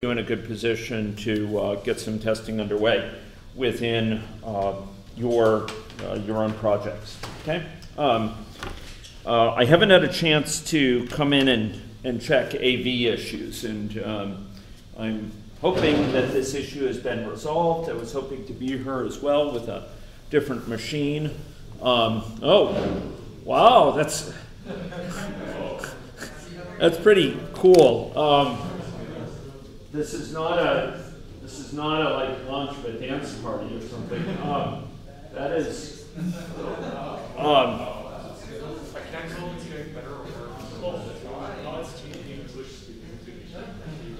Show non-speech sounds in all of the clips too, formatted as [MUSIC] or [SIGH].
you in a good position to uh, get some testing underway within uh, your, uh, your own projects, okay? Um, uh, I haven't had a chance to come in and, and check AV issues, and um, I'm hoping that this issue has been resolved. I was hoping to be here as well with a different machine. Um, oh, wow, that's, [LAUGHS] that's pretty cool. This is not a, this is not a like launch of a dance party or something. [LAUGHS] Um, that is, um,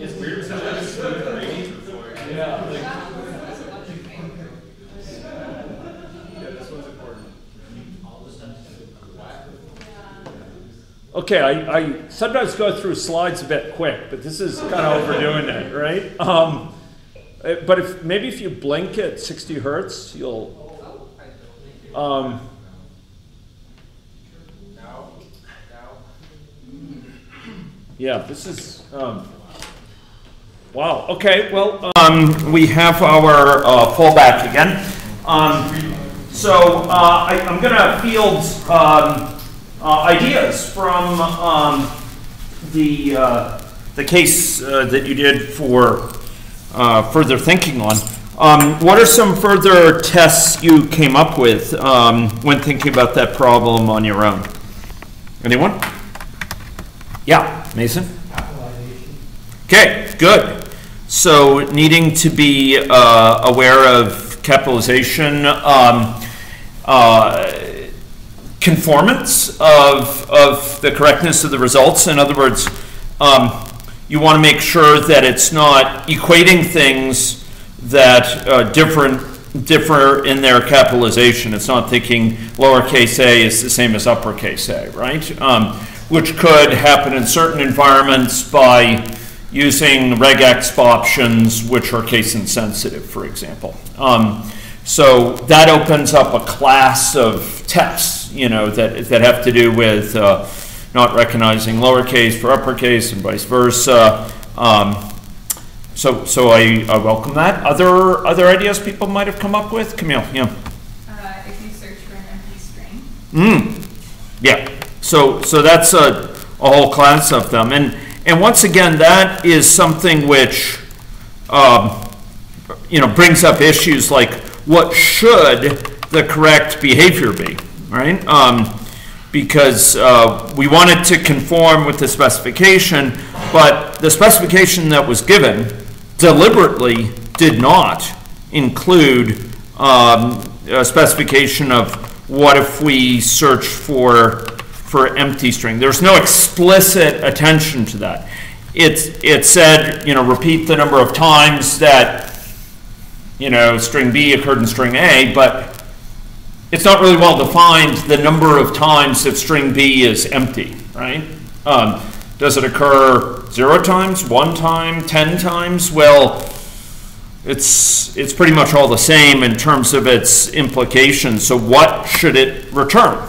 It's weird sometimes it's like raining before. yeah, like, Yeah, this one's important. Okay, I, I sometimes go through slides a bit quick, but this is kind of overdoing it, right? Um, uh, but if maybe if you blink at 60 hertz, you'll. Um, yeah, this is. Um, wow. Okay. Well, um, we have our uh, fallback again. Um, so uh, I, I'm going to field um, uh, ideas from um, the uh, the case uh, that you did for uh, further thinking on. Um, what are some further tests you came up with um, when thinking about that problem on your own? Anyone? Yeah, Mason. Capitalization. Okay, good. So needing to be uh, aware of capitalization, um, uh, conformance of, of the correctness of the results. In other words, um, you want to make sure that it's not equating things that uh, different differ in their capitalization. It's not thinking lowercase a is the same as uppercase a, right? Um, which could happen in certain environments by using regex options, which are case insensitive, for example. Um, so that opens up a class of tests, you know, that, that have to do with uh, not recognizing lowercase for uppercase and vice versa. Um, so, so I, I welcome that. Other other ideas people might have come up with, Camille. Yeah. Uh, if you search for an empty string, Mm. Yeah. So so that's a, a whole class of them, and and once again, that is something which, um, you know, brings up issues like what should the correct behavior be, right? Um, because uh, we wanted to conform with the specification, but the specification that was given deliberately did not include um, a specification of what if we search for for empty string. There's no explicit attention to that. It's it said, you know, repeat the number of times that you know string B occurred in string A, but it's not really well defined the number of times that string B is empty, right? Um, does it occur zero times, one time, ten times? Well, it's it's pretty much all the same in terms of its implications. So what should it return?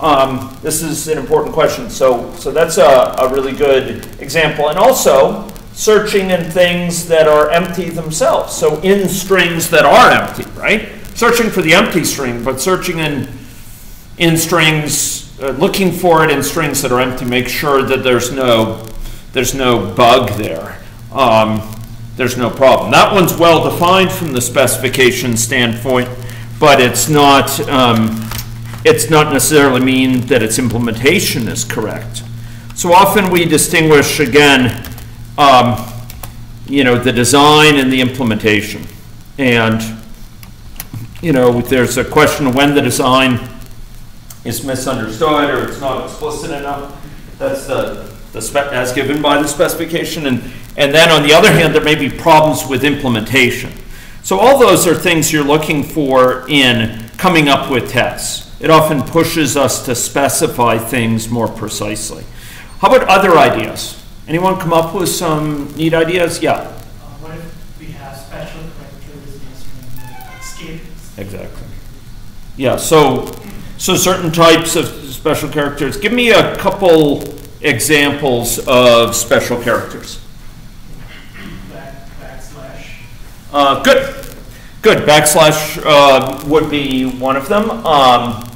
Um, this is an important question. So so that's a, a really good example. And also searching in things that are empty themselves. So in strings that are empty, right? Searching for the empty string, but searching in in strings, uh, looking for it in strings that are empty. Make sure that there's no there's no bug there. Um, there's no problem. That one's well defined from the specification standpoint, but it's not, um, it's not necessarily mean that its implementation is correct. So often we distinguish again, um, you know, the design and the implementation. And, you know, there's a question of when the design is misunderstood or it's not explicit enough. That's the, the spec, as given by the specification. And, and then on the other hand, there may be problems with implementation. So all those are things you're looking for in coming up with tests. It often pushes us to specify things more precisely. How about other ideas? Anyone come up with some neat ideas? Yeah, exactly. Yeah, so, so certain types of special characters. Give me a couple examples of special characters. Back, backslash. Uh, good, good. Backslash uh, would be one of them. Um,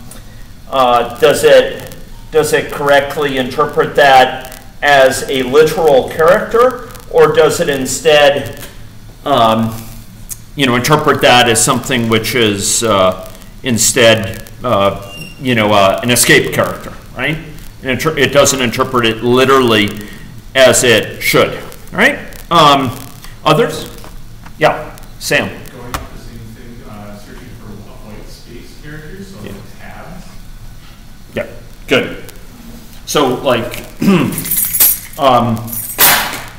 uh, does it does it correctly interpret that as a literal character, or does it instead, um, you know, interpret that as something which is uh, instead, uh, you know, uh, an escape character, right? It, inter- it doesn't interpret it literally as it should, right? Um, others? Yeah, Sam. Going off the same thing, uh, searching for white space characters, so Yeah. tabs. Yeah, good. So like, [CLEARS THROAT] um,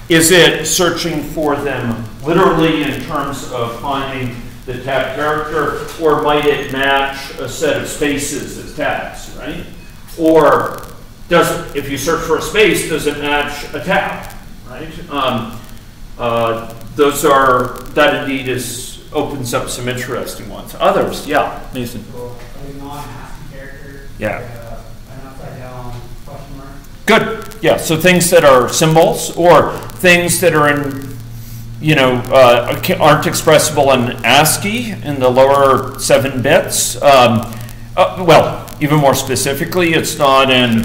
is it searching for them literally in terms of finding the tab character, or might it match a set of spaces as tabs, right? Or does, if you search for a space, does it match a tab, right? Um, uh, those are, that indeed is, opens up some interesting ones. Others, yeah, Nathan. Character. Yeah. uh, An upside down question mark. Good. Yeah. So things that are symbols or things that are in, you know, uh, aren't expressible in ASCII in the lower seven bits. Um, uh, well, even more specifically, it's not in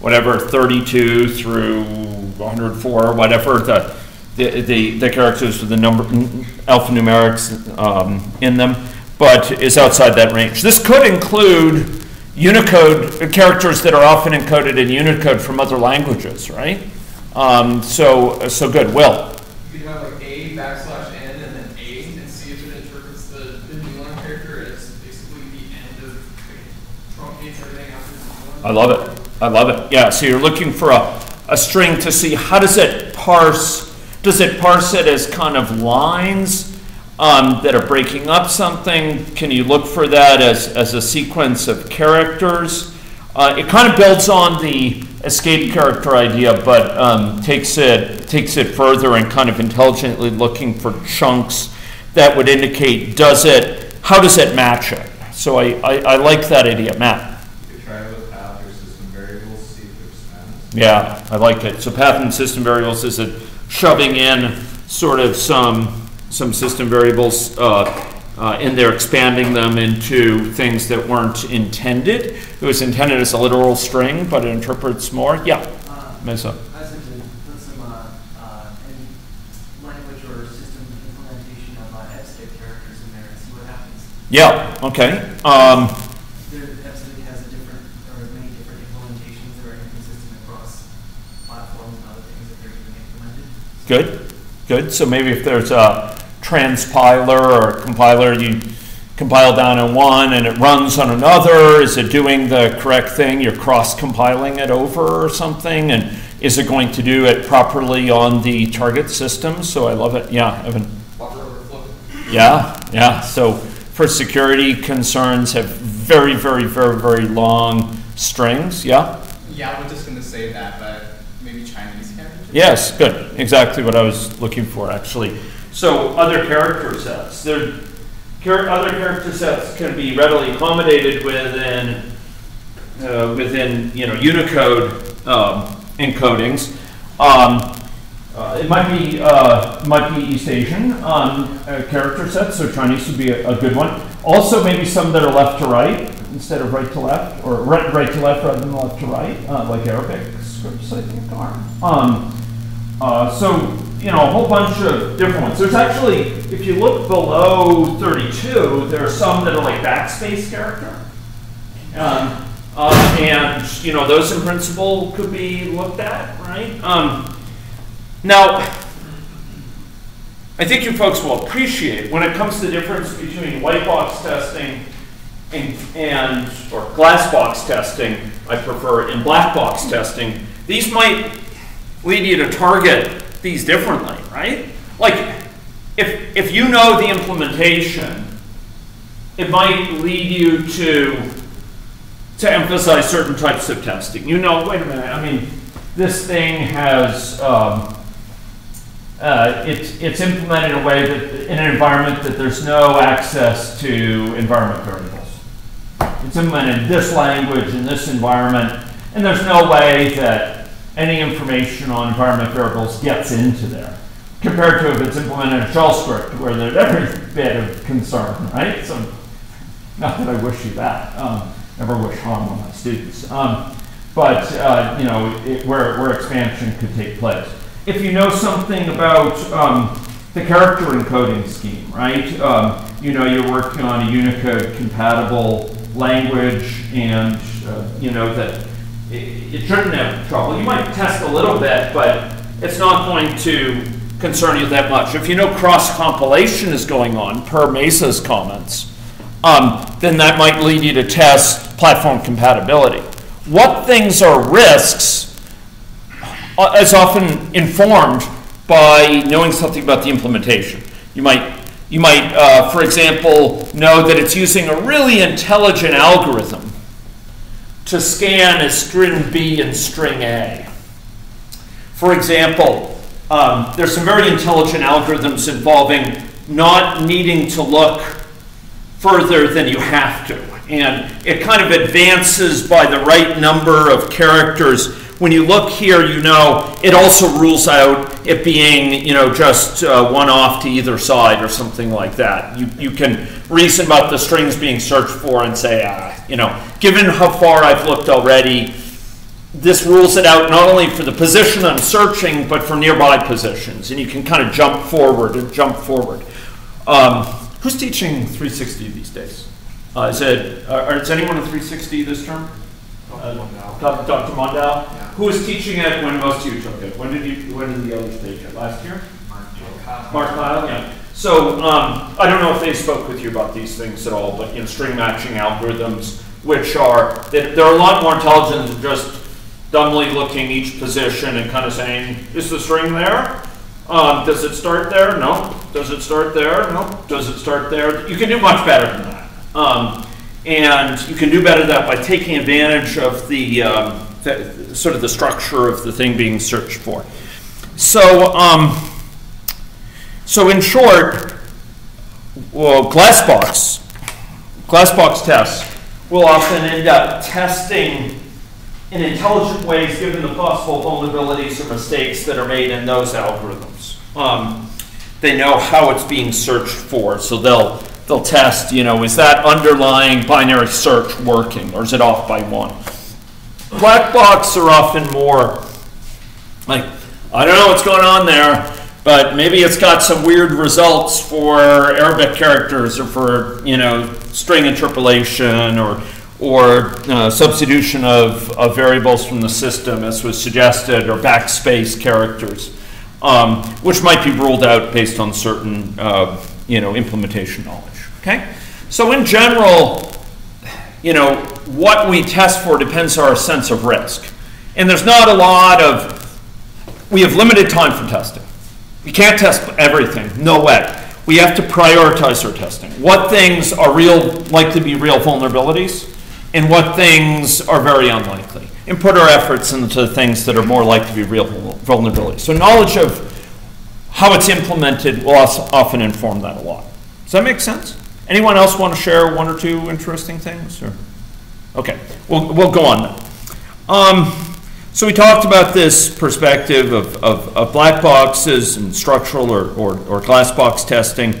whatever 32 through 104, whatever the the, the, the characters with the number alphanumerics um, in them, but is outside that range. This could include Unicode characters that are often encoded in Unicode from other languages, right? Um, so so good. Will. You could have like a backslash n and then a and see if it interprets the, the new line character as basically the end of like, truncates everything after the new line. I love it. I love it. Yeah. So you're looking for a, a string to see how does it parse. Does it parse it as kind of lines um, that are breaking up something? Can you look for that as, as a sequence of characters? Uh, it kind of builds on the escape character idea, but um, takes it takes it further and kind of intelligently looking for chunks that would indicate does it how does it match it. So I, I, I like that idea, Matt. You could try with path or system variables, see if there's spans. Yeah, I like it. So path and system variables is it shoving in sort of some, some system variables uh, uh, in there, expanding them into things that weren't intended. It was intended as a literal string, but it interprets more. Yeah, Uh, Mesa. I was thinking, put some, uh, uh, any language or system implementation of, uh, EBCDIC characters in there and see what happens. Yeah, okay. Um, There, EBCDIC has a different, or many different implementations that are inconsistent across platforms and other things that they're being implemented. Good, good. So maybe if there's a transpiler or compiler, you compile down on one and it runs on another. Is it doing the correct thing? You're cross-compiling it over or something? And is it going to do it properly on the target system? So I love it. Yeah, Evan. Yeah, yeah. So for security concerns, have very, very, very, very long strings. Yeah. Yeah, I was just gonna say that, but? Yes, good. Exactly what I was looking for, actually. So other character sets. There, char- other character sets can be readily accommodated within uh, within you know Unicode um, encodings. Um, uh, it might be uh, might be East Asian um, uh, character sets, so Chinese would be a, a good one. Also, maybe some that are left to right instead of right to left, or right right to left rather than left to right, uh, like Arabic scripts, I think are. Uh, so you know a whole bunch of different ones. There's actually, if you look below 32, there are some that are like backspace character. Um, uh, and, you know, those in principle could be looked at, right? Um, now, I think you folks will appreciate when it comes to the difference between white box testing and, and or glass box testing, I prefer, and black box testing, these might lead need to target these differently, right? Like, if, if you know the implementation, it might lead you to to emphasize certain types of testing. You know, wait a minute, I mean, this thing has, um, uh, it's, it's implemented in a way that, in an environment that there's no access to environment variables. It's implemented in this language, in this environment, and there's no way that any information on environment variables gets into there. compared to if it's implemented in shell script, where there's every bit of concern, right? So, not that I wish you that, um, never wish harm on my students. Um, but, uh, you know, it, where, where expansion could take place. If you know something about um, the character encoding scheme, right? Um, you know, you're working on a Unicode compatible language and, uh, you know, that it shouldn't have trouble. You might test a little bit, but it's not going to concern you that much. If you know cross compilation is going on per Mesa's comments, um, then that might lead you to test platform compatibility. What things are risks uh, is often informed by knowing something about the implementation. You might, you might uh, for example, know that it's using a really intelligent algorithm to scan a string B and string A. For example, um, there's some very intelligent algorithms involving not needing to look further than you have to. And it kind of advances by the right number of characters. When you look here, you know it also rules out it being, you know, just uh, one off to either side or something like that. You, you can reason about the strings being searched for and say, ah, you know, given how far I've looked already, this rules it out not only for the position I'm searching, but for nearby positions. And you can kind of jump forward and jump forward. Um, who's teaching 360 these days? Uh, is it, uh, is anyone in 360 this term? Uh, Dr. Dr. Mondal? Who was teaching it when most of you took it? When did you, when did the others take it? Last year? Mark Keil, yeah. So um, I don't know if they spoke with you about these things at all, but you know, string matching algorithms, which are they, they're a lot more intelligent than just dumbly looking each position and kind of saying, is the string there? Um, does it start there? No. Does it start there? No. Does it start there? You can do much better than that. Um, and you can do better that by taking advantage of the, um, the, sort of the structure of the thing being searched for. So, um, so in short, well, Glassbox, Glassbox tests will often end up testing in intelligent ways given the possible vulnerabilities or mistakes that are made in those algorithms. Um, they know how it's being searched for, so they'll they'll test, you know, is that underlying binary search working or is it off by one? Black box are often more like, I don't know what's going on there, but maybe it's got some weird results for Arabic characters or for, you know, string interpolation or or uh, substitution of, of, variables from the system, as was suggested, or backspace characters, um, which might be ruled out based on certain, uh, you know, implementation knowledge. Okay? So in general, you know, what we test for depends on our sense of risk. And there's not a lot of, we have limited time for testing. We can't test everything, no way. We have to prioritize our testing. What things are real, likely to be real vulnerabilities, and what things are very unlikely. And put our efforts into the things that are more likely to be real vulnerabilities. So knowledge of how it's implemented will often inform that a lot. Does that make sense? Anyone else want to share one or two interesting things? Or? Okay, we'll, we'll go on. Um, so we talked about this perspective of, of, of black boxes and structural or, or, or glass box testing.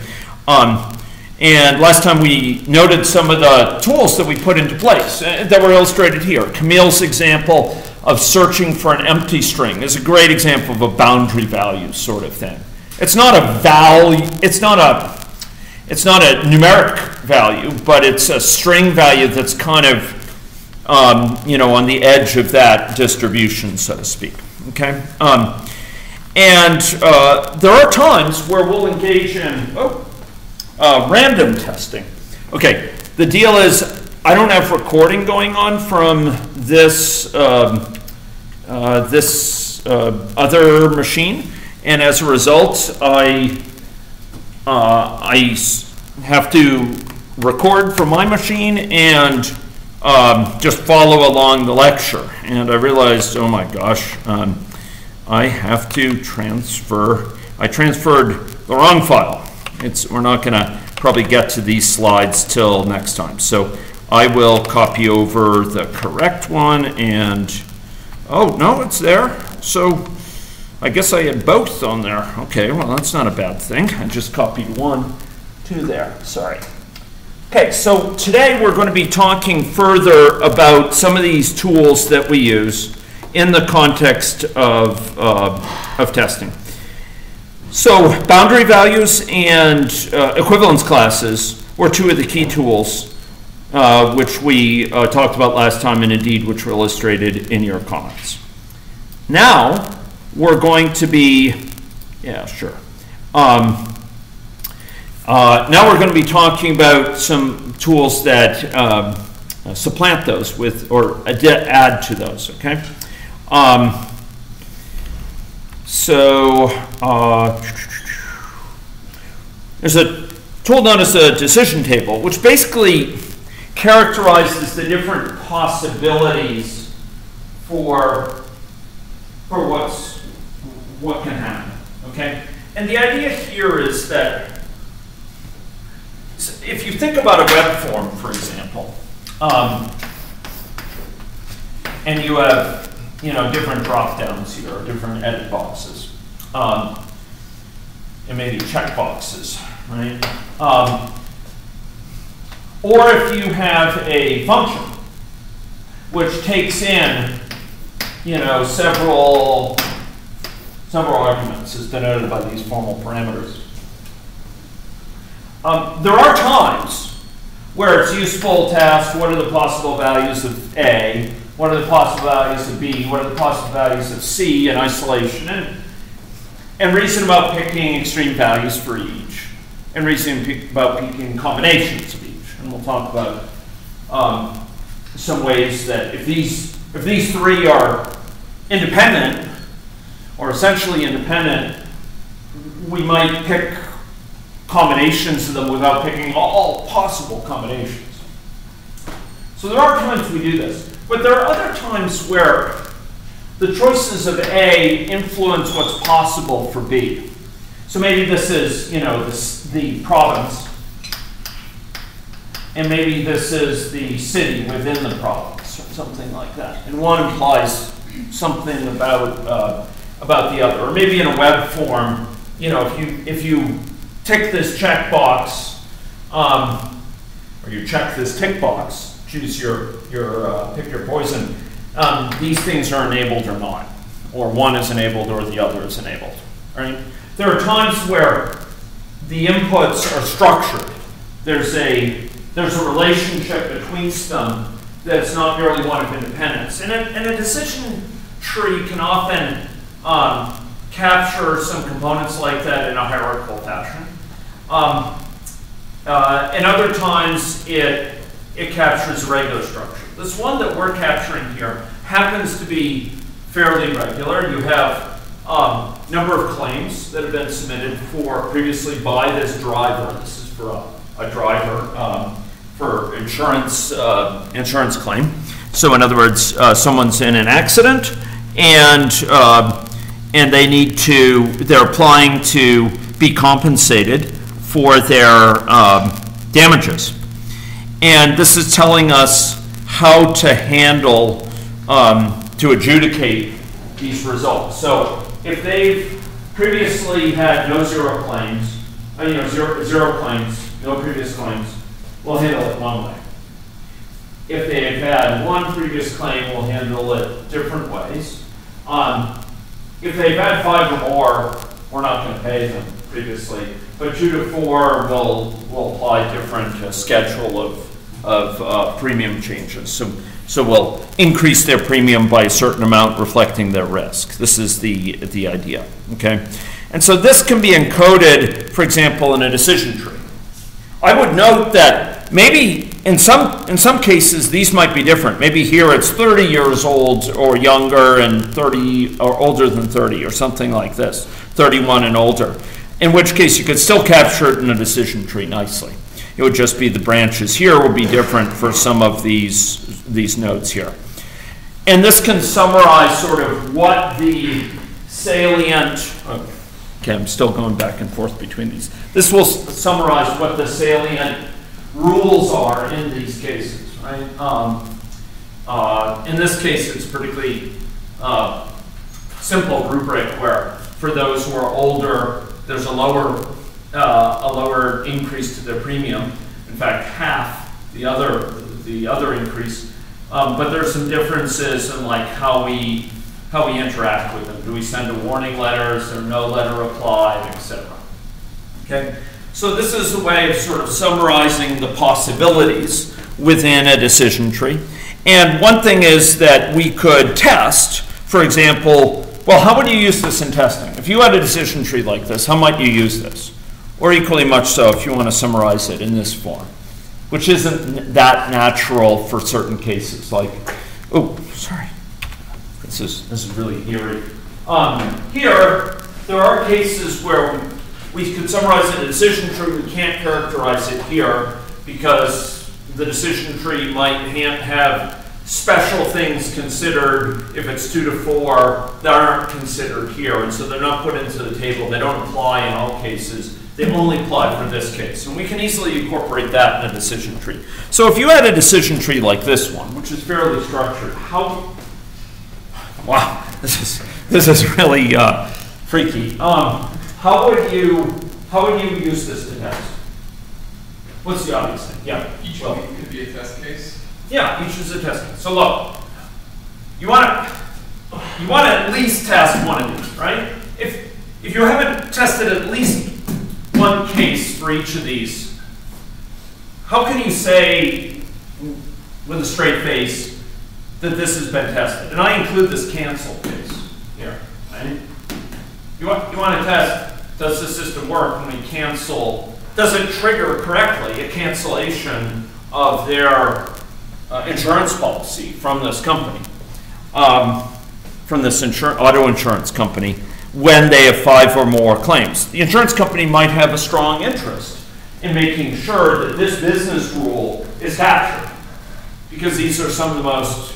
Um, and last time we noted some of the tools that we put into place uh, that were illustrated here. Camille's example of searching for an empty string is a great example of a boundary value sort of thing. It's not a value, it's not a it's not a numeric value, but it's a string value that's kind of, um, you know, on the edge of that distribution, so to speak. Okay? Um, and uh, there are times where we'll engage in oh, uh, random testing. Okay, the deal is I don't have recording going on from this, um, uh, this uh, other machine, and as a result, I uh, I have to record from my machine and um, just follow along the lecture. And I realized, oh my gosh, um, I have to transfer, I transferred the wrong file. It's, we're not going to probably get to these slides till next time. So I will copy over the correct one and, oh, no, it's there. So I guess I had both on there. Okay, well, that's not a bad thing. I just copied one, two there, sorry. Okay, so today we're going to be talking further about some of these tools that we use in the context of, uh, of testing. So boundary values and uh, equivalence classes were two of the key tools uh, which we uh, talked about last time and indeed which were illustrated in your comments. Now, we're going to be, yeah, sure. Um, uh, now we're going to be talking about some tools that um, uh, supplant those with, or add, to those, okay? Um, so, uh, there's a tool known as a decision table, which basically characterizes the different possibilities for, for what's, what can happen, okay? And the idea here is that if you think about a web form, for example, um, and you have, you know, different drop downs here, or different edit boxes, um, and maybe check boxes, right? Um, or if you have a function which takes in, you know, several several arguments as denoted by these formal parameters. Um, there are times where it's useful to ask what are the possible values of A, what are the possible values of B, what are the possible values of C in isolation, and, and reason about picking extreme values for each, and reason about picking combinations of each. And we'll talk about um, some ways that if these, if these three are independent, or essentially independent, we might pick combinations of them without picking all possible combinations. So there are times we do this, but there are other times where the choices of A influence what's possible for B. So maybe this is, you know, this, the province, and maybe this is the city within the province, or something like that. And one implies something about uh, about the other. Or maybe in a web form, you know, if you if you tick this checkbox, um, or you check this tick box, choose your your uh, pick your poison. Um, these things are enabled or not, or one is enabled or the other is enabled. Right? There are times where the inputs are structured. There's a there's a relationship between them that's not merely one of independence. And a, and a decision tree can often um, capture some components like that in a hierarchical fashion. Um, uh, and other times it, it captures regular structure. This one that we're capturing here happens to be fairly regular. You have um, number of claims that have been submitted for previously by this driver. This is for a, a driver um, for insurance uh, insurance claim. So in other words, uh, someone's in an accident and uh, and they need to, they're applying to be compensated for their um, damages. And this is telling us how to handle, um, to adjudicate these results. So if they've previously had no zero claims, uh, you know, zero, zero claims, no previous claims, we'll handle it one way. If they've had one previous claim, we'll handle it different ways. Um, if they've had five or more, we're not going to pay them previously. But two to four, we'll, we'll apply different uh, schedule of, of uh, premium changes. So, so we'll increase their premium by a certain amount reflecting their risk. This is the, the idea, okay? And so this can be encoded, for example, in a decision tree. I would note that maybe in some, in some cases, these might be different. Maybe here it's 30 years old or younger and 30 or older than 30 or something like this, 31 and older. In which case you could still capture it in a decision tree nicely. It would just be the branches here would be different for some of these, these nodes here. And this can summarize sort of what the salient, okay, I'm still going back and forth between these. This will summarize what the salient rules are in these cases, right? Um, uh, in this case, it's particularly uh, simple rubric where for those who are older, there's a lower, uh, a lower increase to their premium. In fact, half the other, the other increase. Um, but there's some differences in like how we, how we interact with them. Do we send a warning letter? Is there no letter applied, et cetera? Okay, so this is a way of sort of summarizing the possibilities within a decision tree. And one thing is that we could test, for example, well, how would you use this in testing? If you had a decision tree like this, how might you use this? Or equally much so if you want to summarize it in this form, which isn't that natural for certain cases, like, oh, sorry. This is, this is really eerie. Um, here, there are cases where we could summarize it in a decision tree, we can't characterize it here because the decision tree might ha- have special things considered if it's two to four that aren't considered here, and so they're not put into the table. They don't apply in all cases. They only apply for this case, and we can easily incorporate that in a decision tree. So if you had a decision tree like this one, which is fairly structured, how? Wow, this is this is really uh, freaky. Um, how would you how would you use this to test? What's the obvious thing? Yeah. Each well, one could be a test case. yeah, each is a test case. So look, you want to you want to at least test one of these, right? If if you haven't tested at least one case for each of these, how can you say with a straight face that this has been tested? And I include this cancel case here. Right? You want you want to test does the system work when we cancel? Does it trigger correctly a cancellation of their uh, insurance policy from this company, um, from this insur- auto insurance company, when they have five or more claims? The insurance company might have a strong interest in making sure that this business rule is captured, because these are some of the most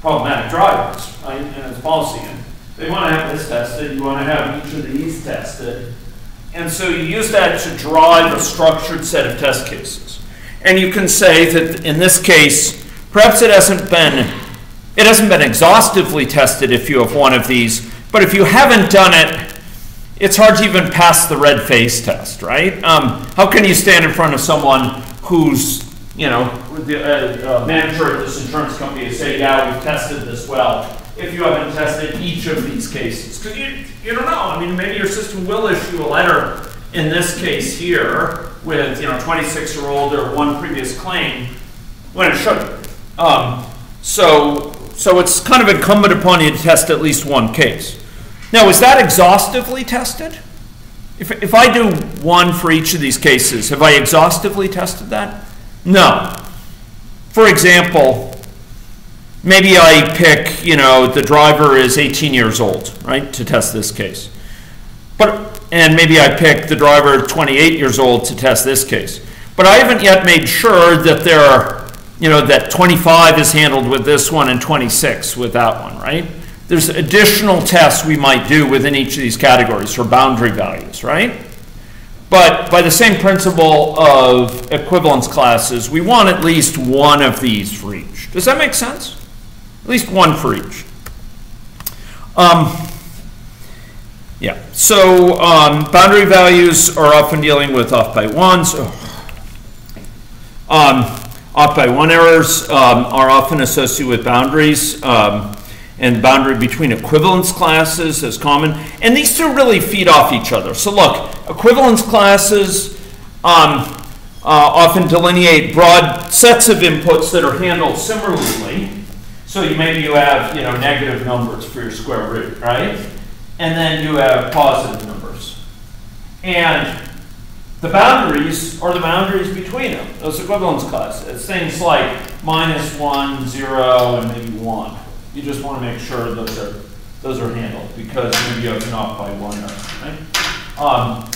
problematic drivers right, in its policy. And they want to have this tested, you want to have each of these tested. And so you use that to drive a structured set of test cases. And you can say that in this case, perhaps it hasn't been it hasn't been exhaustively tested if you have one of these, but if you haven't done it, it's hard to even pass the red face test, right? Um, how can you stand in front of someone who's, you know, the uh, uh, manager at this insurance company and say, yeah, we've tested this well, if you haven't tested each of these cases. Because you, you don't know. I mean, maybe your system will issue a letter in this case here with, you know, 26 or one previous claim, when it shouldn't. Um, so, so it's kind of incumbent upon you to test at least one case. Now, is that exhaustively tested? If, if I do one for each of these cases, have I exhaustively tested that? No. For example, maybe I pick, you know, the driver is 18 years old, right, to test this case. But, and maybe I pick the driver 28 years old to test this case. But I haven't yet made sure that there are, you know, that 25 is handled with this one and 26 with that one, right? There's additional tests we might do within each of these categories for boundary values, right? But by the same principle of equivalence classes, we want at least one of these for each. Does that make sense? At least one for each. Um, yeah, so um, boundary values are often dealing with off by ones. Um, off by one errors um, are often associated with boundaries, um, and boundary between equivalence classes is common. And these two really feed off each other. So look, equivalence classes um, uh, often delineate broad sets of inputs that are handled similarly. So you, maybe you have you know negative numbers for your square root, right? And then you have positive numbers. And the boundaries are the boundaries between them, those equivalence classes. Things like minus 1, 0, and maybe 1. You just want to make sure those are, those are handled because maybe you have not by 1 error, right? Um,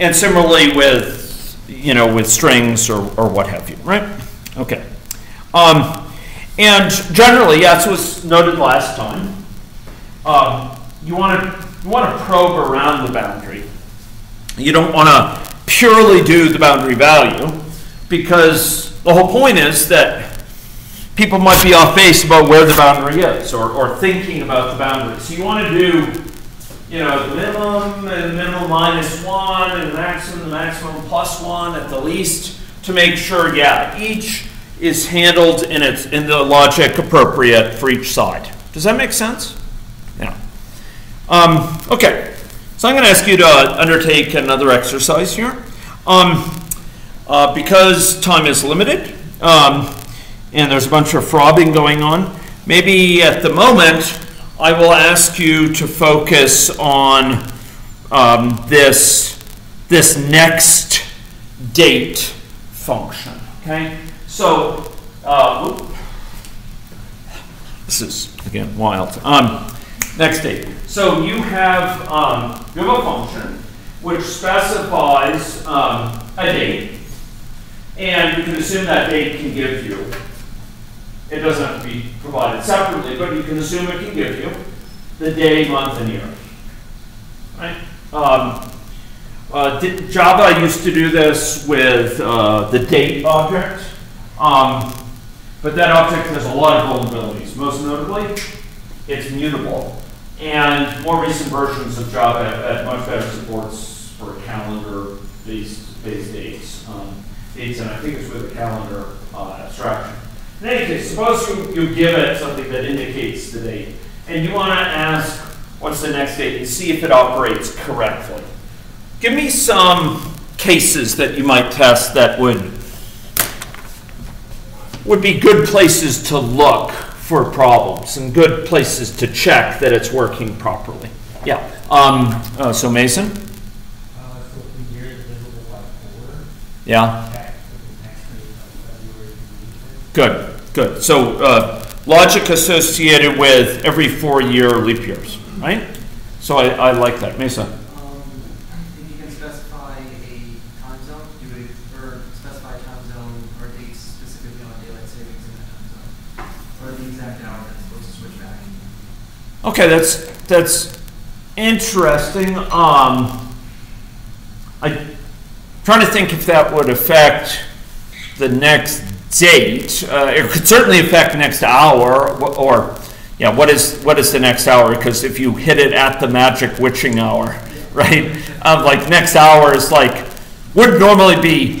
and similarly with, you know, with strings or, or what have you, right? Okay. Um, and generally, as was noted last time, um, you want to you want to probe around the boundary. You don't want to purely do the boundary value because the whole point is that people might be off base about where the boundary is or, or thinking about the boundary. So you want to do, you know, the minimum and the minimum minus one and the maximum, the maximum plus one at the least to make sure, yeah, each is handled in its in the logic appropriate for each side. Does that make sense? Yeah. Um, okay. So I'm going to ask you to undertake another exercise here. Um, uh, because time is limited, um, and there's a bunch of frobbing going on, maybe at the moment I will ask you to focus on um, this, this next date function. Okay? So, uh, this is again wild. Um, next date. So you have um, you have a function which specifies um, a date, and you can assume that date can give you. It doesn't have to be provided separately, but you can assume it can give you the day, month, and year. Right? Um, uh, Java used to do this with uh, the date object, um, but that object has a lot of vulnerabilities. Most notably, it's mutable. And more recent versions of Java have much better supports for calendar-based based dates. Um, dates, and I think it's with a calendar uh, abstraction. In any case, suppose you, you give it something that indicates the date, and you want to ask what's the next date and see if it operates correctly. Give me some cases that you might test that would would be good places to look for problems and good places to check that it's working properly. Yeah. Um, uh, so Mason. Yeah. Good. Good. So uh, logic associated with every four-year leap years, right? So I, I like that. Mesa. Um, if you can specify a time zone, do it, or specify a time zone or dates specifically on daylight savings in that time zone. Or the exact hour that's supposed to switch back. Okay, that's that's interesting. Um, I trying to think if that would affect the next date. Uh, it could certainly affect the next hour, or, or yeah, what is what is the next hour? Because if you hit it at the magic witching hour, [LAUGHS] right? Um, like next hour is like would normally be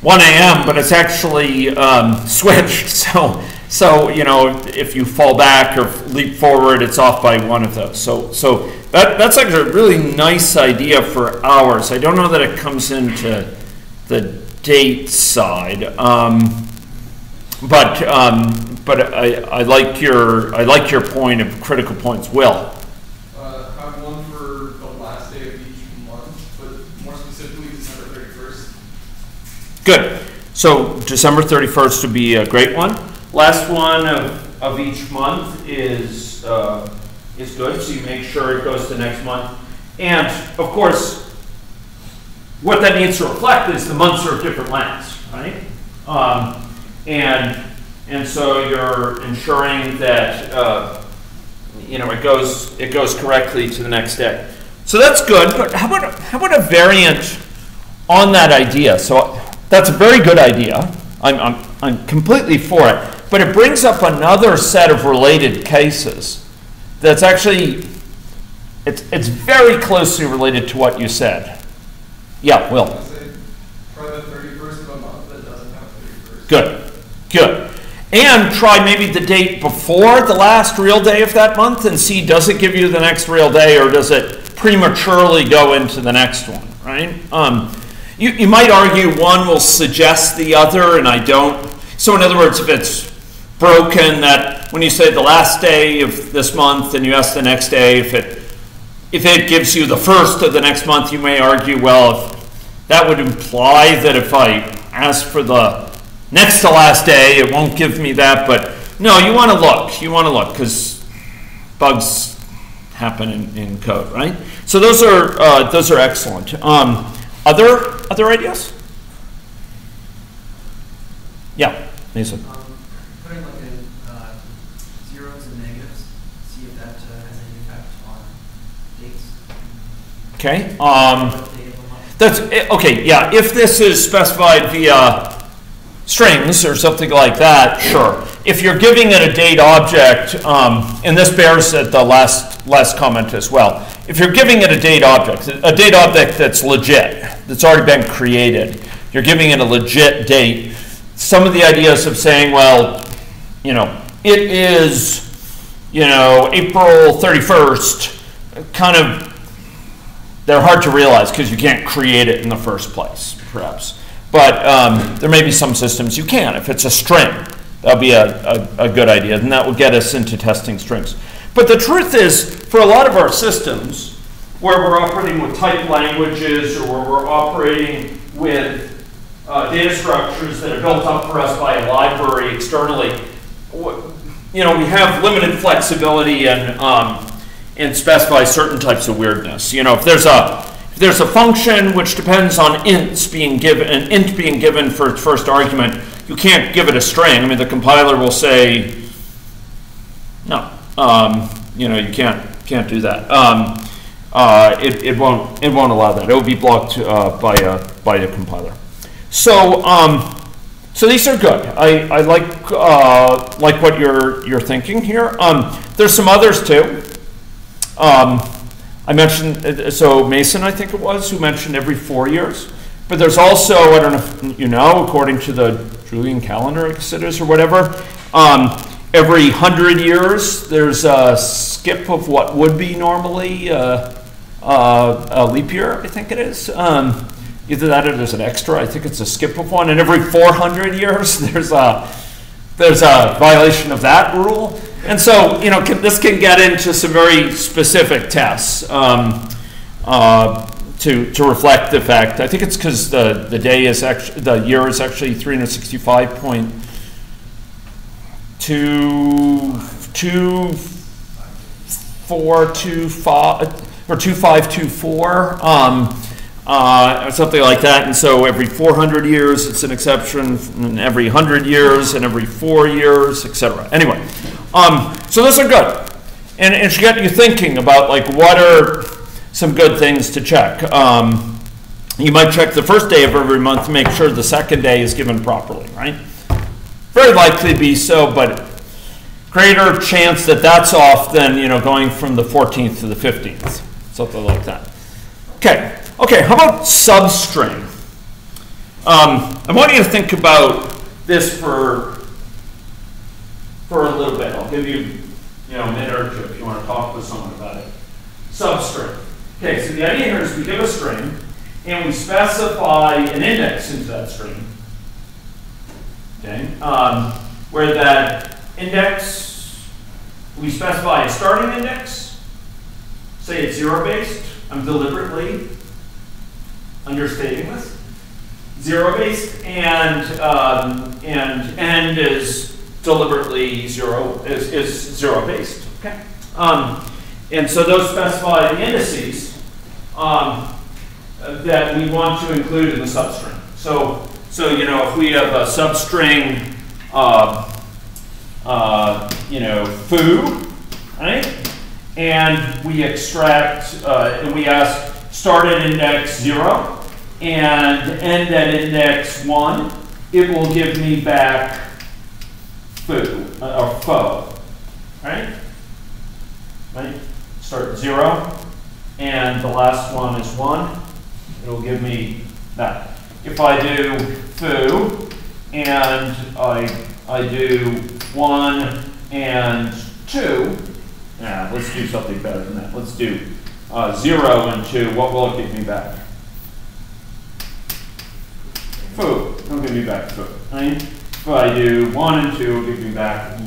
1 a.m., but it's actually um, switched. [LAUGHS] So, so you know, if you fall back or leap forward, it's off by one of those. So, so that, that's actually a really nice idea for hours. I don't know that it comes into the date side, um, but um, but I, I like your I like your point of critical points. Will. Uh, have one for the last day of each month, but more specifically December thirty-first. Good. So December 31st would be a great one. Last one of, of each month is, uh, is good, so you make sure it goes to next month. And of course, what that needs to reflect is the months are of different lengths, right? Um, and, and so you're ensuring that, uh, you know, it goes, it goes correctly to the next day. So that's good, but how about, how about a variant on that idea? So that's a very good idea. I'm, I'm, I'm completely for it. But it brings up another set of related cases that's actually, it's, it's very closely related to what you said. Yeah, Will. I say try the thirty-first of a month that doesn't have thirty-first. Good, good. And try maybe the date before the last real day of that month and see does it give you the next real day or does it prematurely go into the next one, right? Um, you, you might argue one will suggest the other and I don't. So, in other words, if it's broken, that when you say the last day of this month and you ask the next day, if it if it gives you the first of the next month, you may argue, well, that would imply that if I ask for the next to last day, it won't give me that. But no, you want to look. You want to look because bugs happen in, in code, right? So those are uh, those are excellent. Um, other other ideas? Yeah, Lisa. Um, putting like a, uh, zeros and negatives, see if that uh, has any effect on dates. Okay. Um. That's, eh, okay, yeah, if this is specified via strings or something like that, sure. If you're giving it a date object, um, and this bears at the last, last comment as well. If you're giving it a date object, a date object that's legit, that's already been created, you're giving it a legit date, some of the ideas of saying, well, you know, it is, you know, April 31st, kind of they're hard to realize because you can't create it in the first place, perhaps. But um, there may be some systems you can. If it's a string, that'll be a, a, a good idea, and that will get us into testing strings. But the truth is, for a lot of our systems, where we're operating with type languages or where we're operating with uh, data structures that are built up for us by a library externally, you know, we have limited flexibility and um, and specify certain types of weirdness. You know, if there's a if there's a function which depends on ints being given an int being given for its first argument, you can't give it a string. I mean, the compiler will say no. Um, you know, you can't can't do that. Um, uh, it, it won't it won't allow that. It will be blocked uh, by a by a compiler. So um, so these are good. I, I like uh, like what you're you're thinking here. Um, there's some others too. Um, I mentioned uh, so Mason, I think it was, who mentioned every four years. But there's also I don't know if you know, according to the Julian calendar, I guess it is, or whatever. Um, every hundred years, there's a skip of what would be normally uh, uh, a leap year. I think it is. Um, either that or there's an extra. I think it's a skip of one. And every 400 years, [LAUGHS] there's a there's a violation of that rule. And so, you know, can, this can get into some very specific tests um, uh, to, to reflect the fact. I think it's because the, the day is actually, the year is actually 365.22425 or 2524. Um, uh, something like that. And so every 400 years, it's an exception, and every 100 years, and every four years, etc. Anyway, um, so those are good. And it should get you thinking about like what are some good things to check. Um, you might check the first day of every month to make sure the second day is given properly, right? Very likely to be so, but greater chance that that's off than you know going from the 14th to the 15th, something like that. Okay, Okay, how about substring? Um, I want you to think about this for for a little bit. I'll give you, you know, two if you want to talk with someone about it. Substring. Okay, so the idea here is we give a string and we specify an index into that string. Okay, um, where that index we specify a starting index. Say it's zero based. I'm deliberately understating this. Zero based and um, and end is deliberately zero is, is zero based. Okay. Um, and so those specify the indices um, that we want to include in the substring. So so you know if we have a substring, uh, uh, you know foo, right? And we extract uh, and we ask start at index zero and end at index 1, it will give me back foo, uh, or fo, right? Right? Start 0, and the last one is 1. It will give me that. If I do foo, and I, I do 1 and 2, yeah, let's do something better than that. Let's do uh, 0 and 2. What will it give me back? foo. It'll give me back foo. Right? If I do one and two, it'll give me back.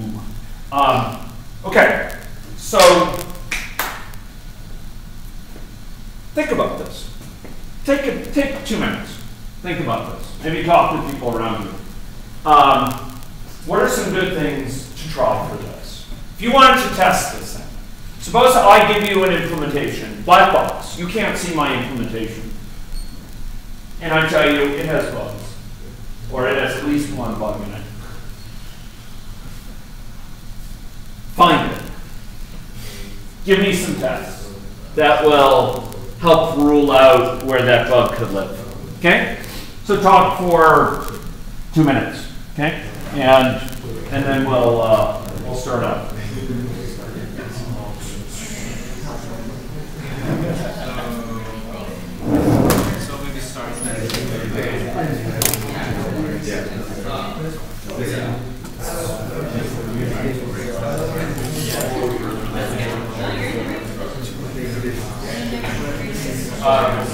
Um, okay, so think about this. Take, a, take two minutes. Think about this. Maybe talk to people around you. Um, what are some good things to try for this? If you wanted to test this thing, suppose I give you an implementation, black box. You can't see my implementation. And I tell you it has bugs or it has at least one bug in it. Find it. Give me some tests that will help rule out where that bug could live. Okay? So talk for two minutes. Okay, and, and then we'll, uh, we'll start up. Aye.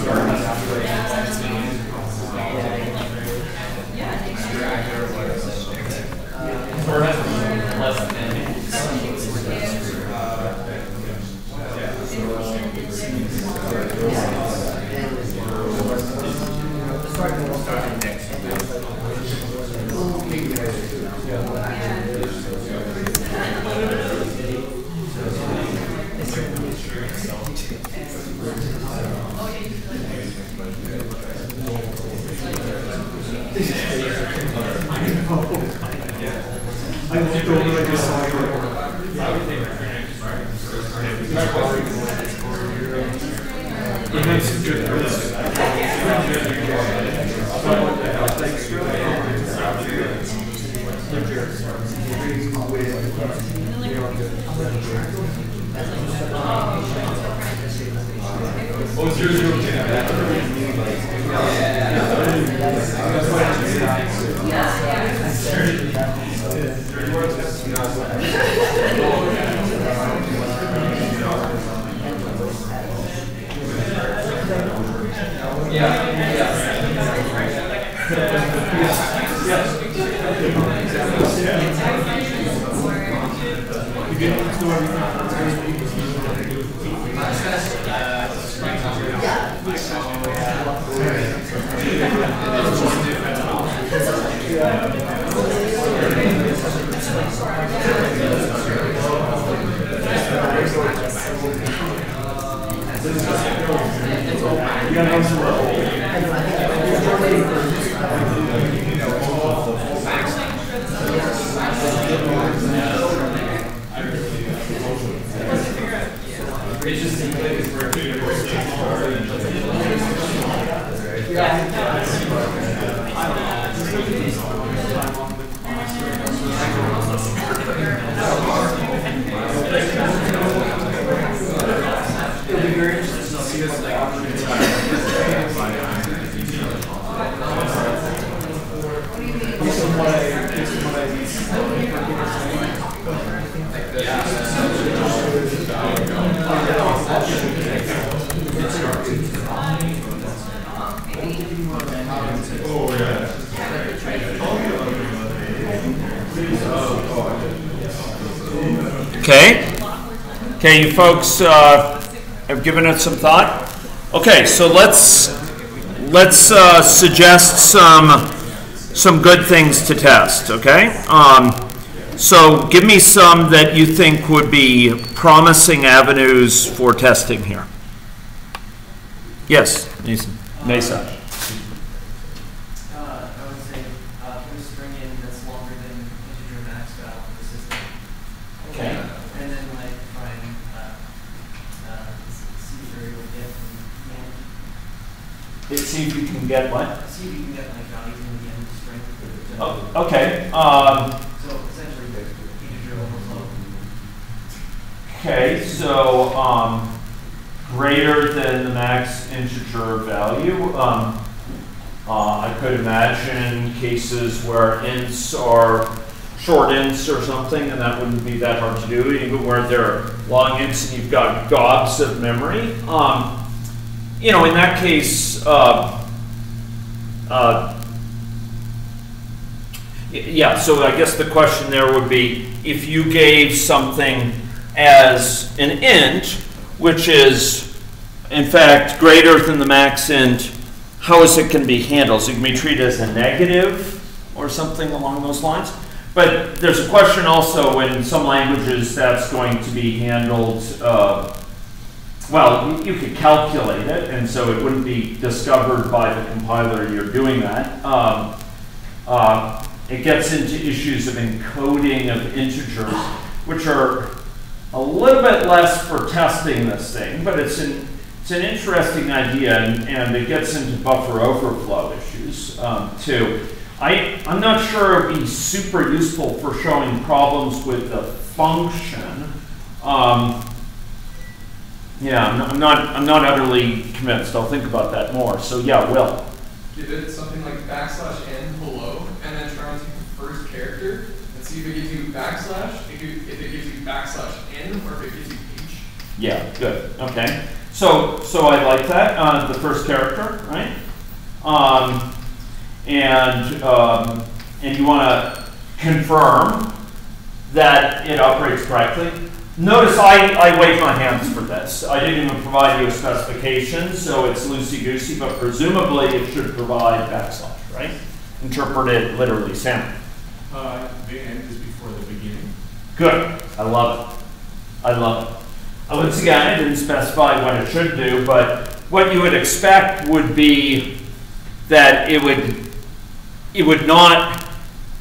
Oh, okay? Folks uh, have given it some thought? Okay, so let's, let's uh, suggest some, some good things to test, okay? Um, So give me some that you think would be promising avenues for testing here. Yes, Mason, Mesa. Uh, I would say, uh, put a string in that's longer than integer maxed out for the system. Okay. And then like find, uh, uh, see if you're able to get from the end, Let's see if you can get what? see if you can get like values in the end of the string. to- Oh, okay, um, So essentially, integer overflow. Okay, so, um, greater than the max integer value. Um, uh, I could imagine cases where ints are short ints or something, and that wouldn't be that hard to do, even where they're long ints and you've got gobs of memory. Um, you know, in that case, uh, uh, Yeah, so I guess the question there would be, if you gave something as an int, which is in fact greater than the max int, how is it going to be handled? Is it to be treated as a negative or something along those lines? But there's a question also in some languages that's going to be handled, uh, well, you you could calculate it, and so it wouldn't be discovered by the compiler you're doing that. Um, uh, it gets into issues of encoding of integers, which are a little bit less for testing this thing, but it's an, it's an interesting idea, and, and it gets into buffer overflow issues um, too. I, I'm not sure it'd be super useful for showing problems with the function. Um, yeah, I'm not, I'm not, I'm not utterly convinced. I'll think about that more. So yeah, Will. Give it something like backslash n below, and then try and take the first character, and see if it gives you backslash, if, you, if it gives you backslash n, or if it gives you h. Yeah, good. Okay. So, so I like that. Uh, the first character, right? Um, and um, and you want to confirm that it operates correctly. Notice I, I wave my hands for this. I didn't even provide you a specification, so it's loosey-goosey, but presumably it should provide backslash, right? Interpreted literally, Sam. Uh, the end is before the beginning. Good. I love it. I love it. Uh, Once again, I didn't specify what it should do, but what you would expect would be that it would it would not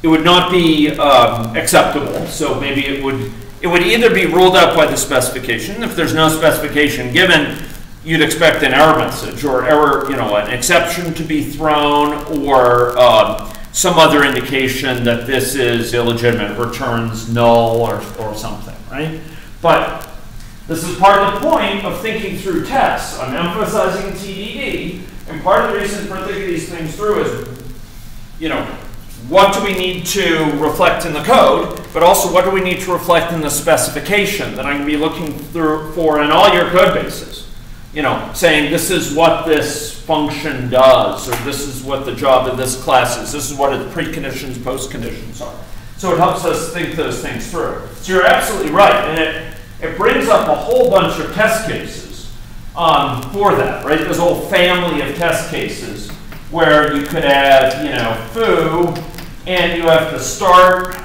it would not be um, acceptable. So maybe it would it would either be ruled out by the specification. If there's no specification given, you'd expect an error message or error, you know, an exception to be thrown or um, some other indication that this is illegitimate, returns null or, or something, right? But this is part of the point of thinking through tests. I'm emphasizing TDD, and part of the reason for thinking these things through is, you know, what do we need to reflect in the code, but also what do we need to reflect in the specification that I'm going to be looking through for in all your code bases? You know, saying this is what this function does, or this is what the job of this class is, this is what its preconditions, postconditions are. So it helps us think those things through. So you're absolutely right, and it, it brings up a whole bunch of test cases um, for that, right? A whole family of test cases where you could have, you know, foo, and you have the start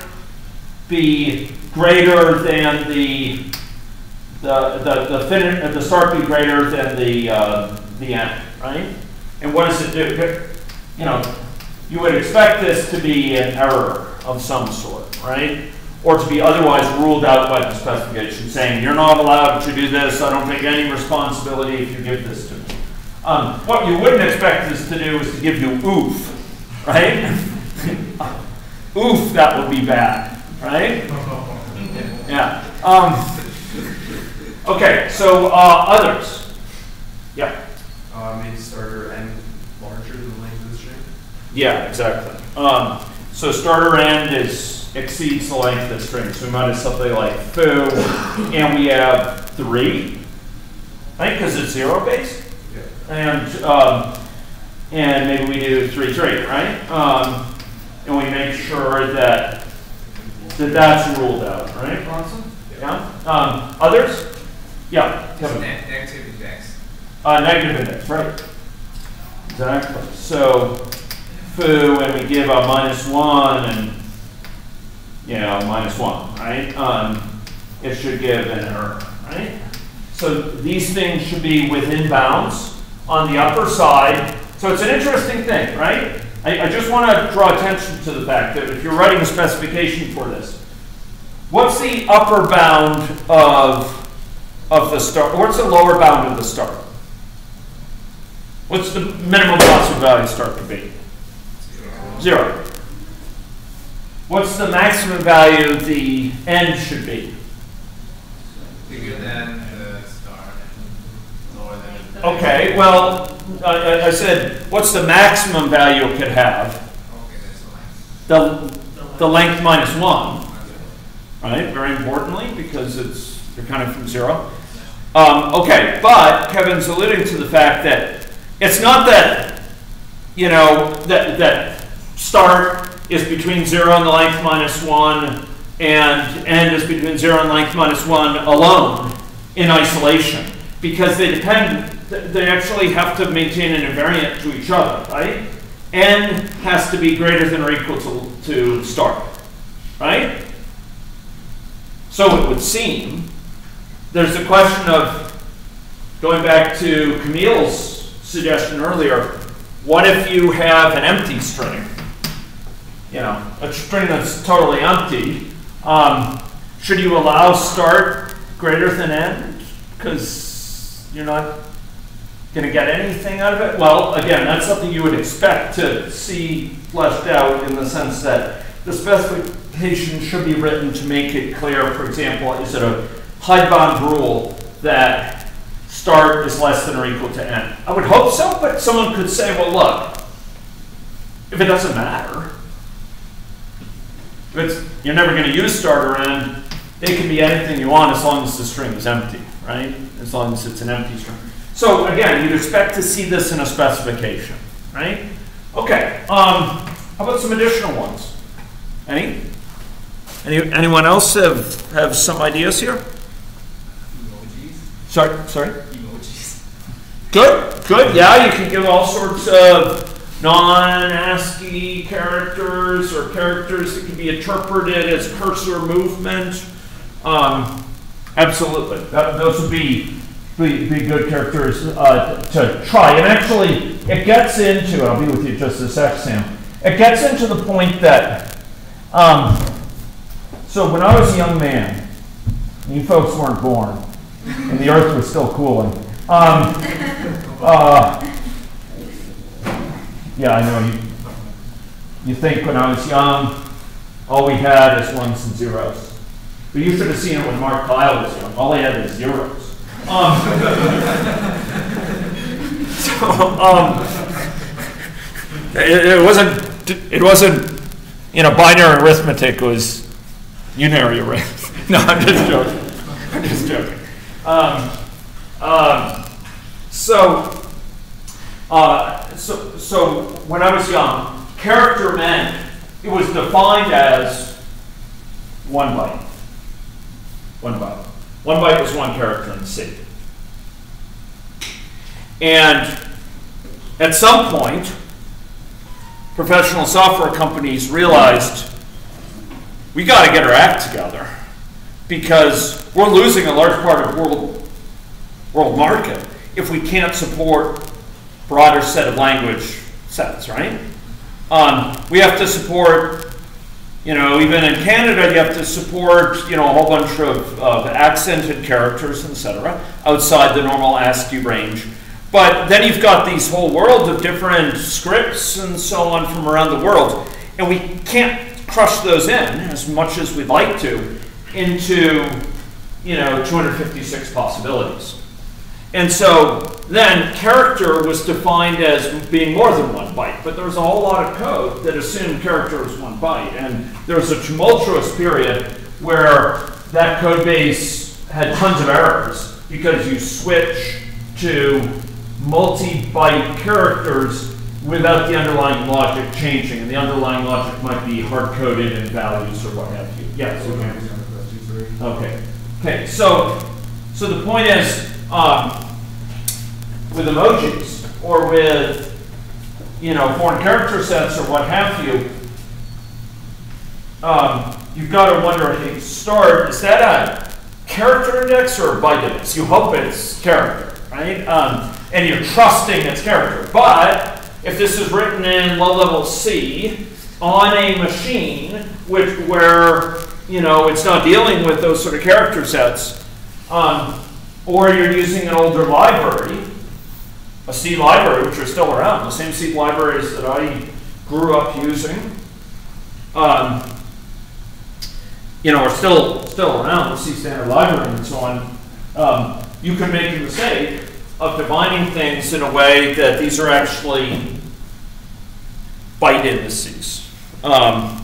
be greater than the the the the, fin- uh, the start be greater than the uh, the end, right? And what does it do? You know, you would expect this to be an error of some sort, right? Or to be otherwise ruled out by the specification, saying you're not allowed to do this. I don't take any responsibility if you give this to me. Um, what you wouldn't expect this to do is to give you oof, right? [LAUGHS] oof, that would be bad, right? [LAUGHS] Yeah. Um, okay, so uh, others. Yeah. Uh, maybe starter n larger than the length of the string. Yeah, exactly. Um, so starter end is exceeds the length of the string. So we might have something like foo, and we have three. I think because it's zero based. Yeah. And um, and maybe we do three three, right? Um, and we make sure that that that's ruled out, right, Bronson? Yeah. Um, others? Yeah. Kevin. Negative index. Uh, negative index, right? Exactly. So foo, and we give a minus one, and you know minus one, right? Um, it should give an error, right? So these things should be within bounds on the upper side. So it's an interesting thing, right? I, I just want to draw attention to the fact that if you're writing a specification for this, what's the upper bound of of the start? What's the lower bound of the start? What's the minimum positive value start to be? Zero. What's the maximum value the end should be? Bigger than the star, lower than. Okay, well, I- I, said, what's the maximum value it could have? Okay, that's the length. The, the length minus one, right? Very importantly, because it's, you're counting from zero. Um, okay, but Kevin's alluding to the fact that it's not that, you know, that, that start is between zero and the length minus one and end is between zero and length minus one alone in isolation because they depend, they actually have to maintain an invariant to each other, right? N has to be greater than or equal to, to start, right? So it would seem there's a question of going back to Camille's suggestion earlier. What if you have an empty string? You know, a string that's totally empty. Um, should you allow start greater than end? Because you're not Gonna get anything out of it? Well, again, that's something you would expect to see fleshed out in the sense that the specification should be written to make it clear, for example, is it a high bound rule that start is less than or equal to end? I would hope so, but someone could say, well, look, if it doesn't matter, if you're never gonna use start or end, it can be anything you want as long as the string is empty, right? As long as it's an empty string. So again, you'd expect to see this in a specification, right? Okay, um, how about some additional ones? Any? Any, anyone else have, have some ideas here? Sorry, sorry? Emojis. Good, good, yeah, you can give all sorts of non-ASCII characters or characters that can be interpreted as cursor movement. Um, absolutely, that, those would be, be, be good characters uh, to try. And actually, it gets into, I'll be with you just a sec, Sam. It gets into the point that, um, so when I was a young man, you folks weren't born, and the earth was still cooling. Um, uh, yeah, I know you. You think when I was young, all we had is ones and zeros. But you should have seen it when Mark Keil was young. All he had was zeros. Um, so, [LAUGHS] um, it, it wasn't. It wasn't. You know, binary arithmetic was unary arithmetic. [LAUGHS] no, I'm just joking. I'm just joking. Um, um, so, uh, so, so when I was young, character meant it was defined as one byte. One byte. One byte was one character in C. And at some point, professional software companies realized we got to get our act together because we're losing a large part of world world market if we can't support broader set of language sets, right? Um, we have to support, you know, even in Canada, you have to support, you know, a whole bunch of, of accented characters, etc., outside the normal ASCII range. But then you've got these whole world of different scripts and so on from around the world, and we can't crush those in as much as we'd like to into, you know, 256 possibilities. And so then character was defined as being more than one byte, but there was a whole lot of code that assumed character was one byte. And there was a tumultuous period where that code base had tons of errors because you switch to multi-byte characters without the underlying logic changing. And the underlying logic might be hard-coded in values or what have you. Yes, okay. Okay. Okay, so so the point is, um, with emojis or with you know foreign character sets or what have you, um, you've got to wonder, hey, start is that a character index or a byte index? You hope it's character, right? Um, and you're trusting its character. But if this is written in low-level C on a machine, which where you know it's not dealing with those sort of character sets, um, or you're using an older library, a C library, which are still around, the same C libraries that I grew up using, um, you know, are still still around, the C standard library and so on. Um, you can make the mistake of defining things in a way that these are actually byte indices, um,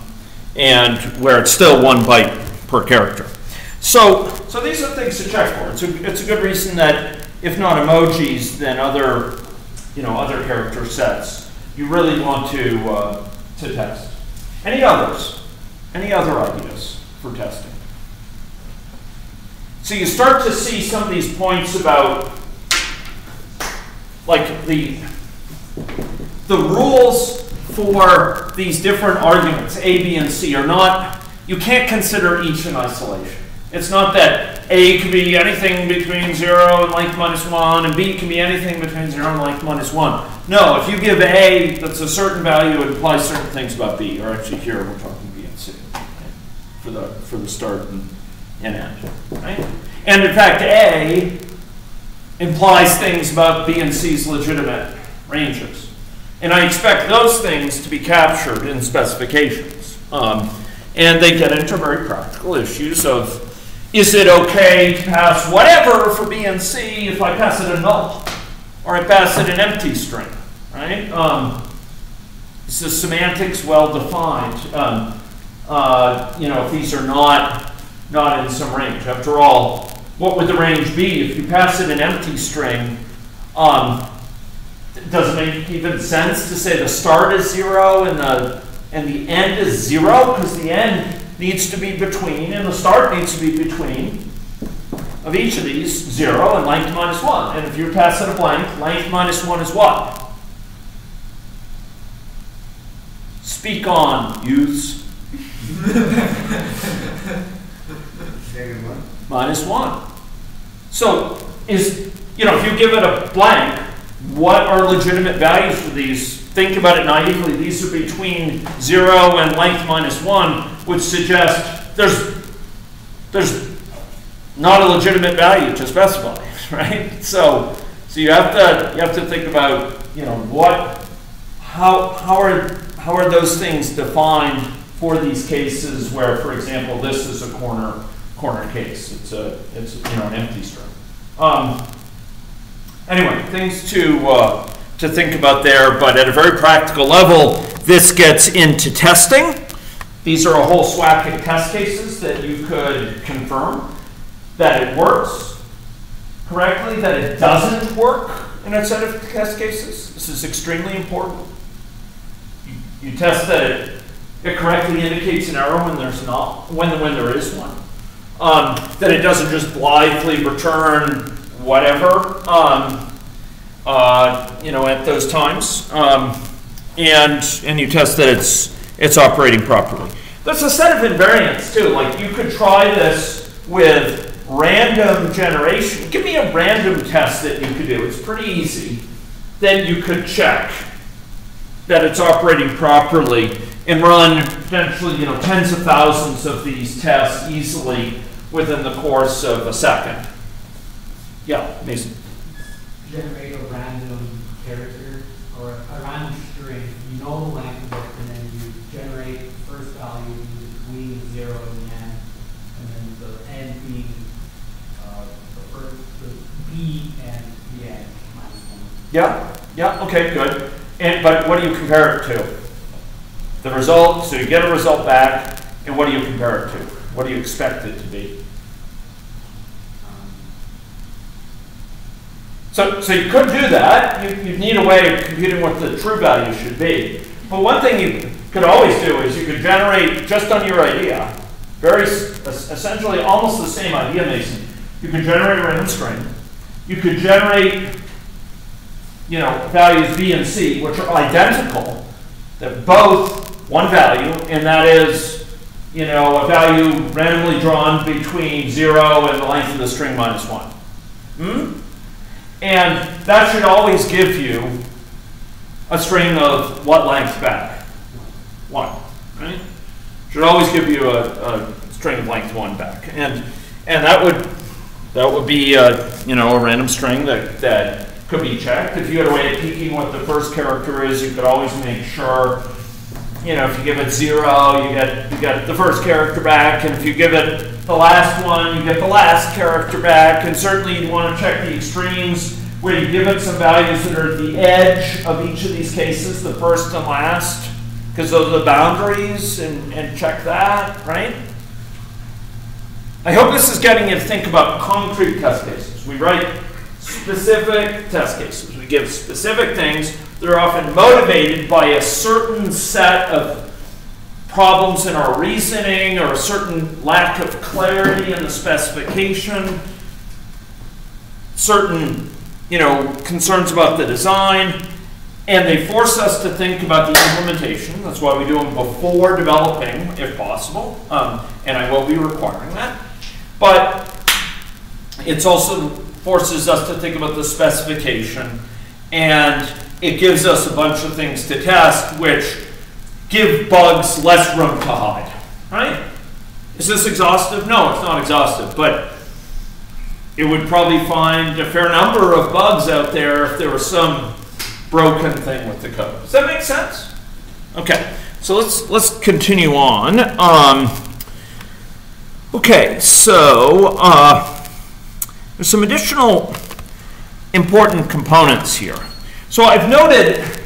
and where it's still one byte per character. So, so these are things to check for. It's a, it's a good reason that if not emojis, then other, you know, other character sets you really want to uh, to test. Any others? Any other ideas for testing? So you start to see some of these points about like the the rules for these different arguments, A, B, and C, are not, you can't consider each in isolation. It's not that A can be anything between 0 and length minus 1, and B can be anything between 0 and length minus 1. No, if you give A that's a certain value, it implies certain things about B. Or actually here, we're talking B and C right? for, the, for the start and, and end. Right? And in fact, A implies things about B and C's legitimate ranges. And I expect those things to be captured in specifications. Um, and they get into very practical issues of, is it okay to pass whatever for B and C if I pass it a null? Or I pass it an empty string, right? Um, is the semantics well defined? Um, uh, you know, if these are not, not in some range. After all, what would the range be? If you pass it an empty string, um, does it make even sense to say the start is zero and the, and the end is zero? Because the end needs to be between and the start needs to be between of each of these, zero and length minus one. And if you're passing a blank, length minus one is what? Speak on, youths. Minus one. So is, you know, if you give it a blank, what are legitimate values for these? Think about it naively. These are between zero and length minus one, which suggests there's, there's not a legitimate value to specify, [LAUGHS] right? So, so you have to, you have to think about, you know, what, how, how are, how are those things defined for these cases where, for example, this is a corner, corner case. It's a, it's, you know, an empty string. Um, anyway, things to, uh, to think about there, but at a very practical level, this gets into testing. These are a whole swack of test cases that you could confirm that it works correctly, that it doesn't work in a set of test cases. This is extremely important. You, you test that it, it correctly indicates an error when there's not, when, when there is one. Um, that it doesn't just blithely return whatever, um, uh, you know, at those times. Um, and, and you test that it's, it's operating properly. There's a set of invariants too. Like you could try this with random generation. Give me a random test that you could do. It's pretty easy. Then you could check that it's operating properly and run potentially, you know, tens of thousands of these tests easily within the course of a second. Yeah, Mason. Generate a random character or a random string. You know the length of it, and then you generate the first value between zero and the end, and then the end being uh, the first, the b and the end minus one. Yeah, yeah, okay, good. And, but what do you compare it to? The result, so you get a result back, and what do you compare it to? What do you expect it to be? So, so you could do that. You, you need a way of computing what the true value should be. But one thing you could always do is you could generate, just on your idea, very essentially almost the same idea, Mason. You could generate a random string. You could generate, you know, values B and C, which are identical. They're both one value, and that is, you know, a value randomly drawn between zero and the length of the string minus one. Hmm? And that should always give you a string of what length back? One, right? Should always give you a, a string of length one back. And, and that would, that would be, a, you know, a random string that, that could be checked. If you had a way of peeking what the first character is, you could always make sure, you know, if you give it zero, you get, you get the first character back. And if you give it the last one, you get the last character back. And certainly you want to check the extremes where you give it some values that are at the edge of each of these cases, the first and last, because those are the boundaries, and, and check that, right? I hope this is getting you to think about concrete test cases. We write specific test cases. We give specific things. They're often motivated by a certain set of problems in our reasoning or a certain lack of clarity in the specification, certain, you know, concerns about the design, and they force us to think about the implementation. That's why we do them before developing, if possible, um, and I will be requiring that. But it also forces us to think about the specification, and it gives us a bunch of things to test, which give bugs less room to hide, right? Is this exhaustive? No, it's not exhaustive, but it would probably find a fair number of bugs out there if there was some broken thing with the code. Does that make sense? Okay, so let's let's continue on. Um, okay, so uh, there's some additional important components here. So I've noted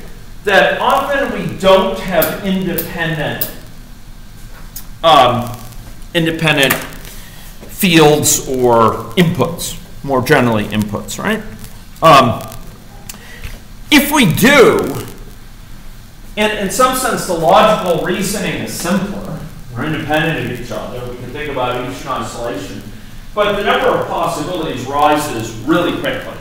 that often we don't have independent um, independent fields or inputs, more generally inputs, right? Um, if we do, and in some sense the logical reasoning is simpler, we're independent of each other, we can think about each in isolation, but the number of possibilities rises really quickly.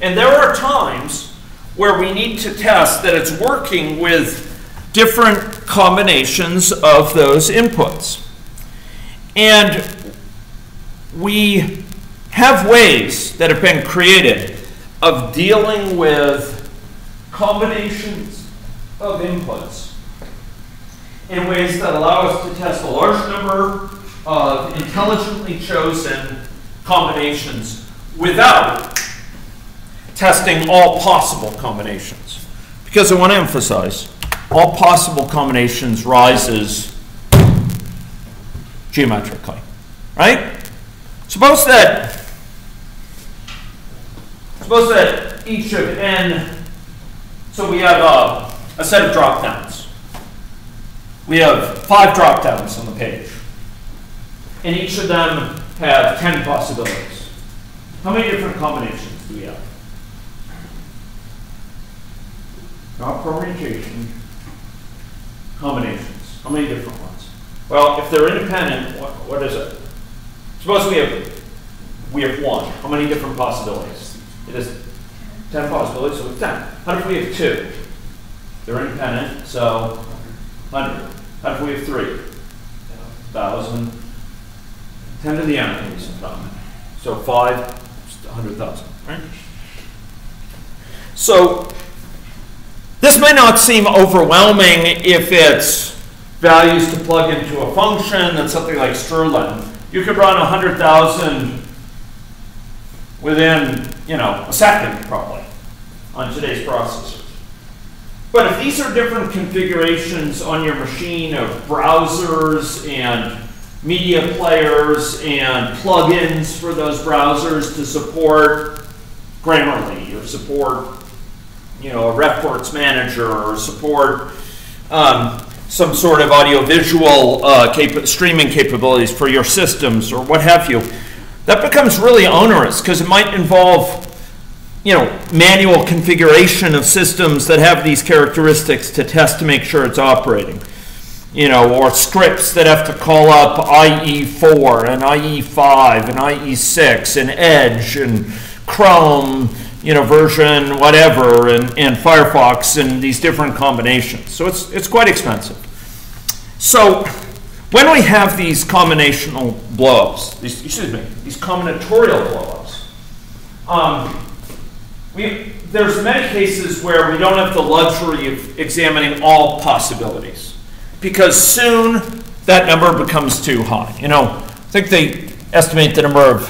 And there are times where we need to test that it's working with different combinations of those inputs. And we have ways that have been created of dealing with combinations of inputs in ways that allow us to test a large number of intelligently chosen combinations without testing all possible combinations. Because I want to emphasize, all possible combinations rises geometrically, right? Suppose that, suppose that each of n, so we have a, a set of drop downs. We have five drop downs on the page. And each of them have 10 possibilities. How many different combinations do we have? Not permutation, combinations. How many different ones? Well, if they're independent, what, what is it? Suppose we have we have one. How many different possibilities? It is 10 possibilities, so it's 10. How if we have two? They're independent, so 100. How if we have three? 1,000. 10 to the n is common. So 5, 100,000, right? So this may not seem overwhelming if it's values to plug into a function that's something like strlen. You could run 100,000 within, you know, a second probably on today's processors. But if these are different configurations on your machine of browsers and media players and plugins for those browsers to support Grammarly or support, you know, a RefWorks manager or support um, some sort of audiovisual uh, cap streaming capabilities for your systems or what have you, that becomes really onerous because it might involve you know, manual configuration of systems that have these characteristics to test to make sure it's operating. You know, or scripts that have to call up IE4 and IE5 and IE6 and Edge and Chrome, you know, version whatever and, and Firefox and these different combinations. So it's, it's quite expensive. So when we have these combinational blowups, these, excuse me, these combinatorial blowups, um, there's many cases where we don't have the luxury of examining all possibilities because soon that number becomes too high. You know, I think they estimate the number of,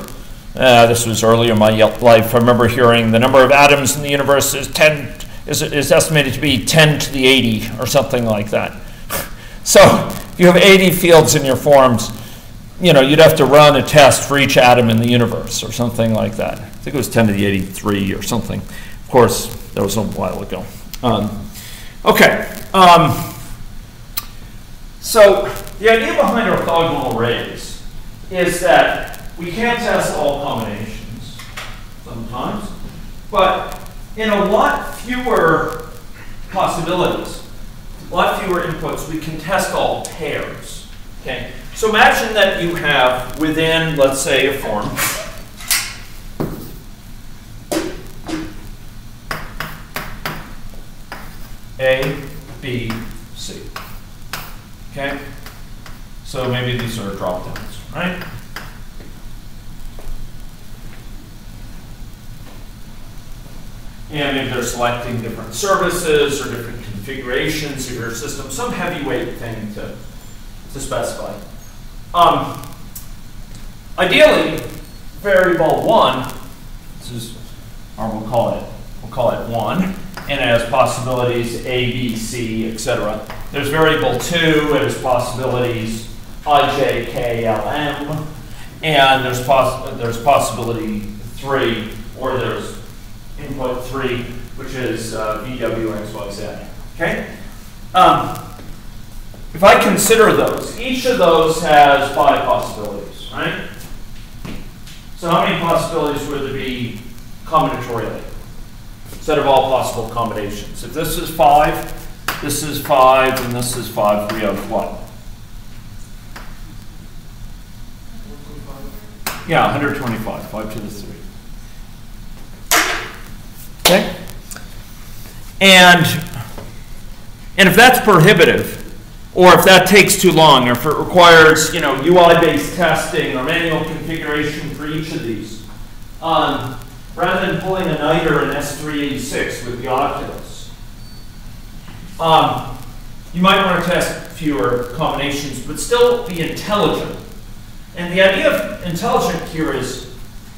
uh, this was earlier in my life, I remember hearing the number of atoms in the universe is 10, is, is estimated to be 10 to the 80 or something like that. [LAUGHS] so if you have 80 fields in your forms, you know, you'd have to run a test for each atom in the universe or something like that. I think it was 10 to the 83 or something. Of course, that was a while ago. Um, okay. Um, so the idea behind orthogonal arrays is that we can test all combinations sometimes, but in a lot fewer possibilities, a lot fewer inputs, we can test all pairs. Okay. So imagine that you have within, let's say, a form. A, B, C. Okay? So maybe these are drop downs, right? And maybe they're selecting different services or different configurations of your system, some heavyweight thing to, to specify. Um, ideally, variable one, this is, or we'll call it, we'll call it one, and it has possibilities A, B, C, etc. There's variable two, it has possibilities I, J, K, L, M, and there's poss, there's possibility three, or there's input three, which is uh, V, W, X, Y, Z. Okay? Um, if I consider those, each of those has five possibilities, right? So how many possibilities would there be combinatorially? Set of all possible combinations. If this is five, this is five, and this is five, we have what? Yeah, 125, 5 to the 3. And, and if that's prohibitive, or if that takes too long, or if it requires, you know, UI-based testing or manual configuration for each of these, um, rather than pulling a NITR in S386 with the Oculus, um, you might want to test fewer combinations, but still be intelligent. And the idea of intelligent here is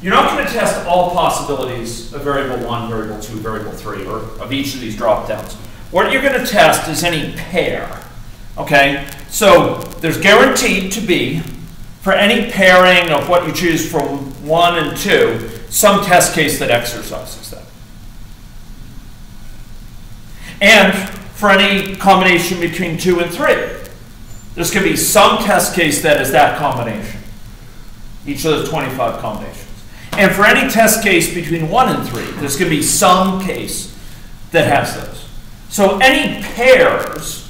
you're not going to test all possibilities of variable one, variable two, variable three, or of each of these drop downs. What you're going to test is any pair. Okay? So there's guaranteed to be, for any pairing of what you choose from one and two, some test case that exercises that. And for any combination between two and three, there's going to be some test case that is that combination. Each of those 25 combinations. And for any test case between 1 and 3, there's going to be some case that has those. So any pairs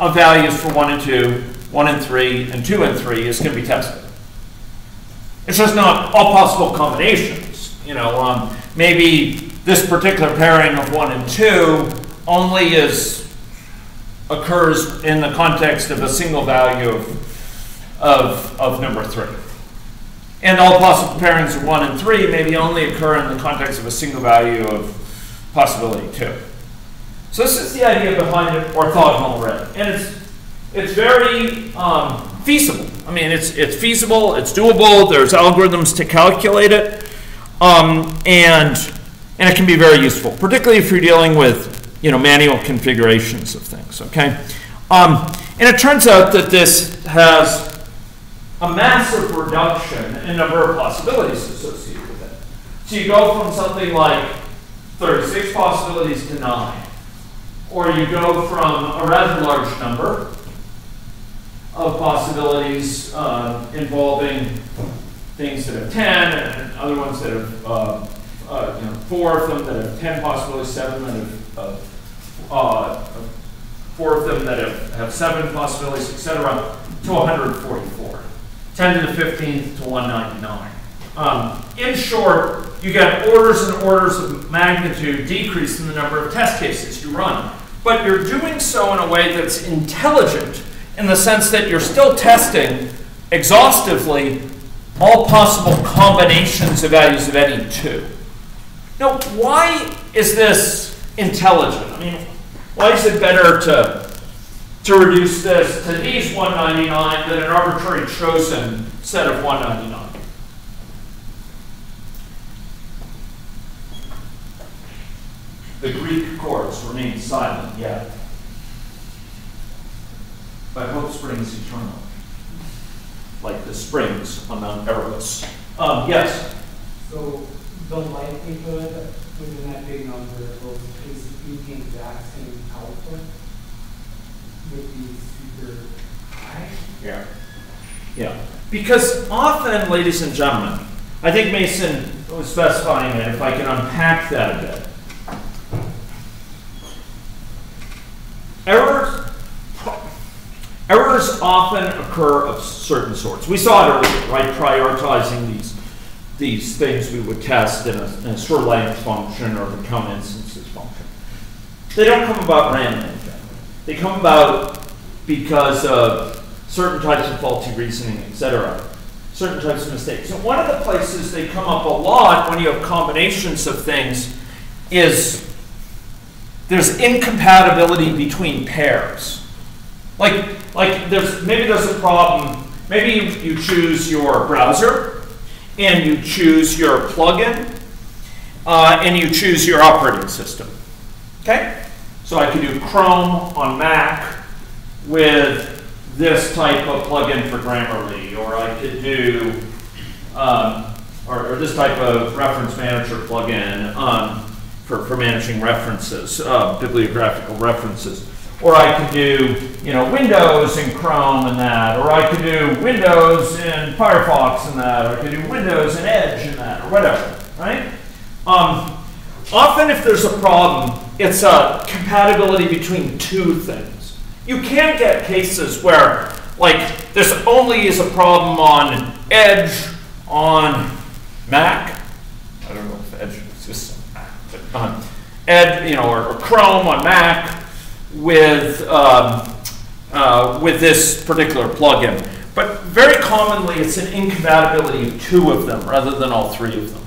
of values for 1 and 2, 1 and 3, and 2 and 3 is going to be tested. It's just not all possible combinations. You know, um, maybe this particular pairing of 1 and 2 only is occurs in the context of a single value of, of, of number 3. And all possible pairings of 1 and 3 maybe only occur in the context of a single value of possibility 2. So this is the idea behind orthogonal array. And it's, it's very um, feasible. I mean, it's, it's feasible, it's doable, there's algorithms to calculate it, um, and, and it can be very useful, particularly if you're dealing with you know, manual configurations of things, okay? Um, and it turns out that this has a massive reduction in number of possibilities associated with it. So you go from something like 36 possibilities to 9, or you go from a rather large number of possibilities uh, involving things that have 10 and other ones that have uh, uh, you know, four of them that have 10 possibilities, seven that have uh, uh, four of them that have, have seven possibilities, etc., to 144. 10 to the 15th to 199. Um, in short, you get orders and orders of magnitude decrease in the number of test cases you run. But you're doing so in a way that's intelligent in the sense that you're still testing exhaustively all possible combinations of values of any two. Now, why is this intelligent? I mean, why is it better to, to reduce this to these 199 than an arbitrary chosen set of 199? The Greek chorus remain silent yet. But hope springs eternal, like the springs on Mount Erebus. Um, yes? So the likelihood within that big number of basically the exact same output be super high. Yeah. Yeah. Because often, ladies and gentlemen, I think Mason was specifying it, if I can unpack that a bit. Errors, errors often occur of certain sorts. We saw it earlier, right? Prioritizing these, these things we would test in a, in a store length function or the count instances function. They don't come about randomly. They come about because of certain types of faulty reasoning, etc. Certain types of mistakes. And one of the places they come up a lot when you have combinations of things is there's incompatibility between pairs. Like, like there's maybe there's a problem. Maybe you, you choose your browser, and you choose your plugin, uh, and you choose your operating system. Okay? So I could do Chrome on Mac with this type of plugin for Grammarly, or I could do, um, or, or this type of reference manager plugin um, for, for managing references, uh, bibliographical references. Or I could do, you know, Windows and Chrome and that, or I could do Windows and Firefox and that, or I could do Windows and Edge and that, or whatever, right? Um, often if there's a problem, it's a compatibility between two things. You can get cases where, like, this only is a problem on Edge on Mac. I don't know if Edge exists on Mac, but um, Edge, you know, or, or Chrome on Mac with um, uh, with this particular plugin. But very commonly, it's an incompatibility of two of them rather than all three of them.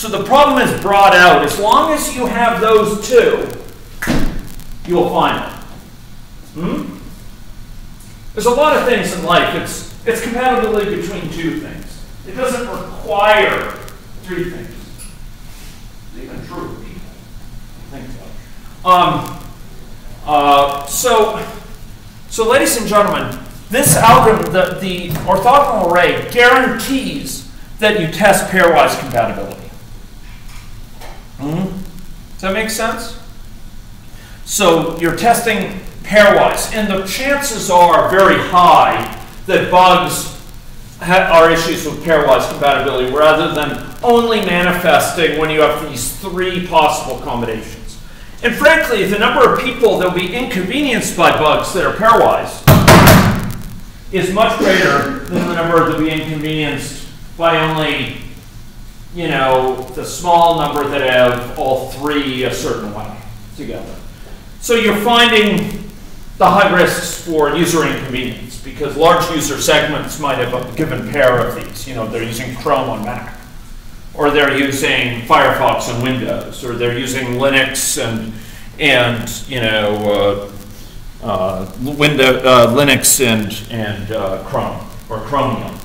So the problem is brought out. As long as you have those two, you will find it. Hmm? There's a lot of things in life. It's, it's compatibility between two things. It doesn't require three things. It's even true people. Think so. Um, uh, so, so ladies and gentlemen, this algorithm, the, the orthogonal array, guarantees that you test pairwise compatibility. Hmm? Does that make sense? So you're testing pairwise, and the chances are very high that bugs are issues with pairwise compatibility rather than only manifesting when you have these three possible combinations. And frankly, the number of people that will be inconvenienced by bugs that are pairwise is much greater than the number that will be inconvenienced by only you know, the small number that have all three a certain way together. So you're finding the high risks for user inconvenience because large user segments might have a given pair of these. You know, they're using Chrome on Mac, or they're using Firefox on Windows, or they're using Linux and and you know uh, uh, window, uh, Linux and and uh, Chrome or Chromium.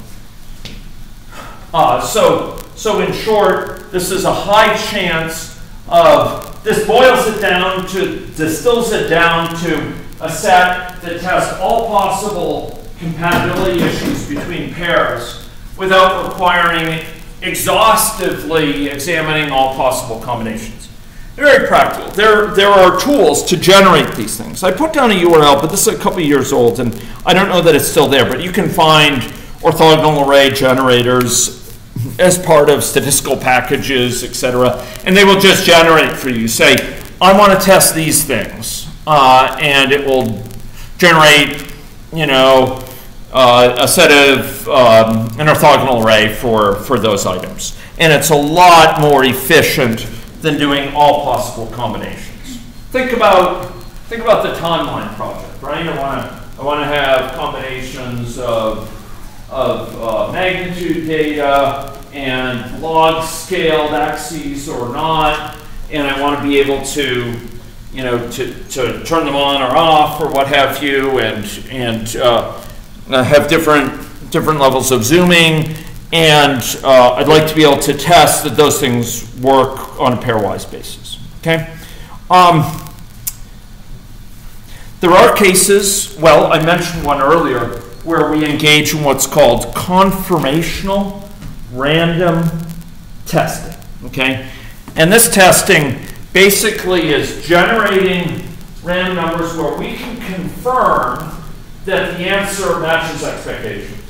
Uh, so so in short, this is a high chance of, this boils it down to, distills it down to a set that tests all possible compatibility issues between pairs without requiring exhaustively examining all possible combinations. Very practical. There, there are tools to generate these things. I put down a URL, but this is a couple years old, and I don't know that it's still there, but you can find orthogonal array generators as part of statistical packages, etc. And they will just generate for you. Say, I want to test these things, uh, and it will generate, you know, uh, a set of um, an orthogonal array for for those items. And it's a lot more efficient than doing all possible combinations. Think about think about the timeline project, right? I want to I want to have combinations of of uh, magnitude data and log scaled axes or not, and I want to be able to, you know, to, to turn them on or off or what have you, and and uh, have different different levels of zooming, and uh, I'd like to be able to test that those things work on a pairwise basis. Okay. Um, there are cases, well, I mentioned one earlier, where we engage in what's called conformational random testing. Okay? And this testing basically is generating random numbers where we can confirm that the answer matches expectations.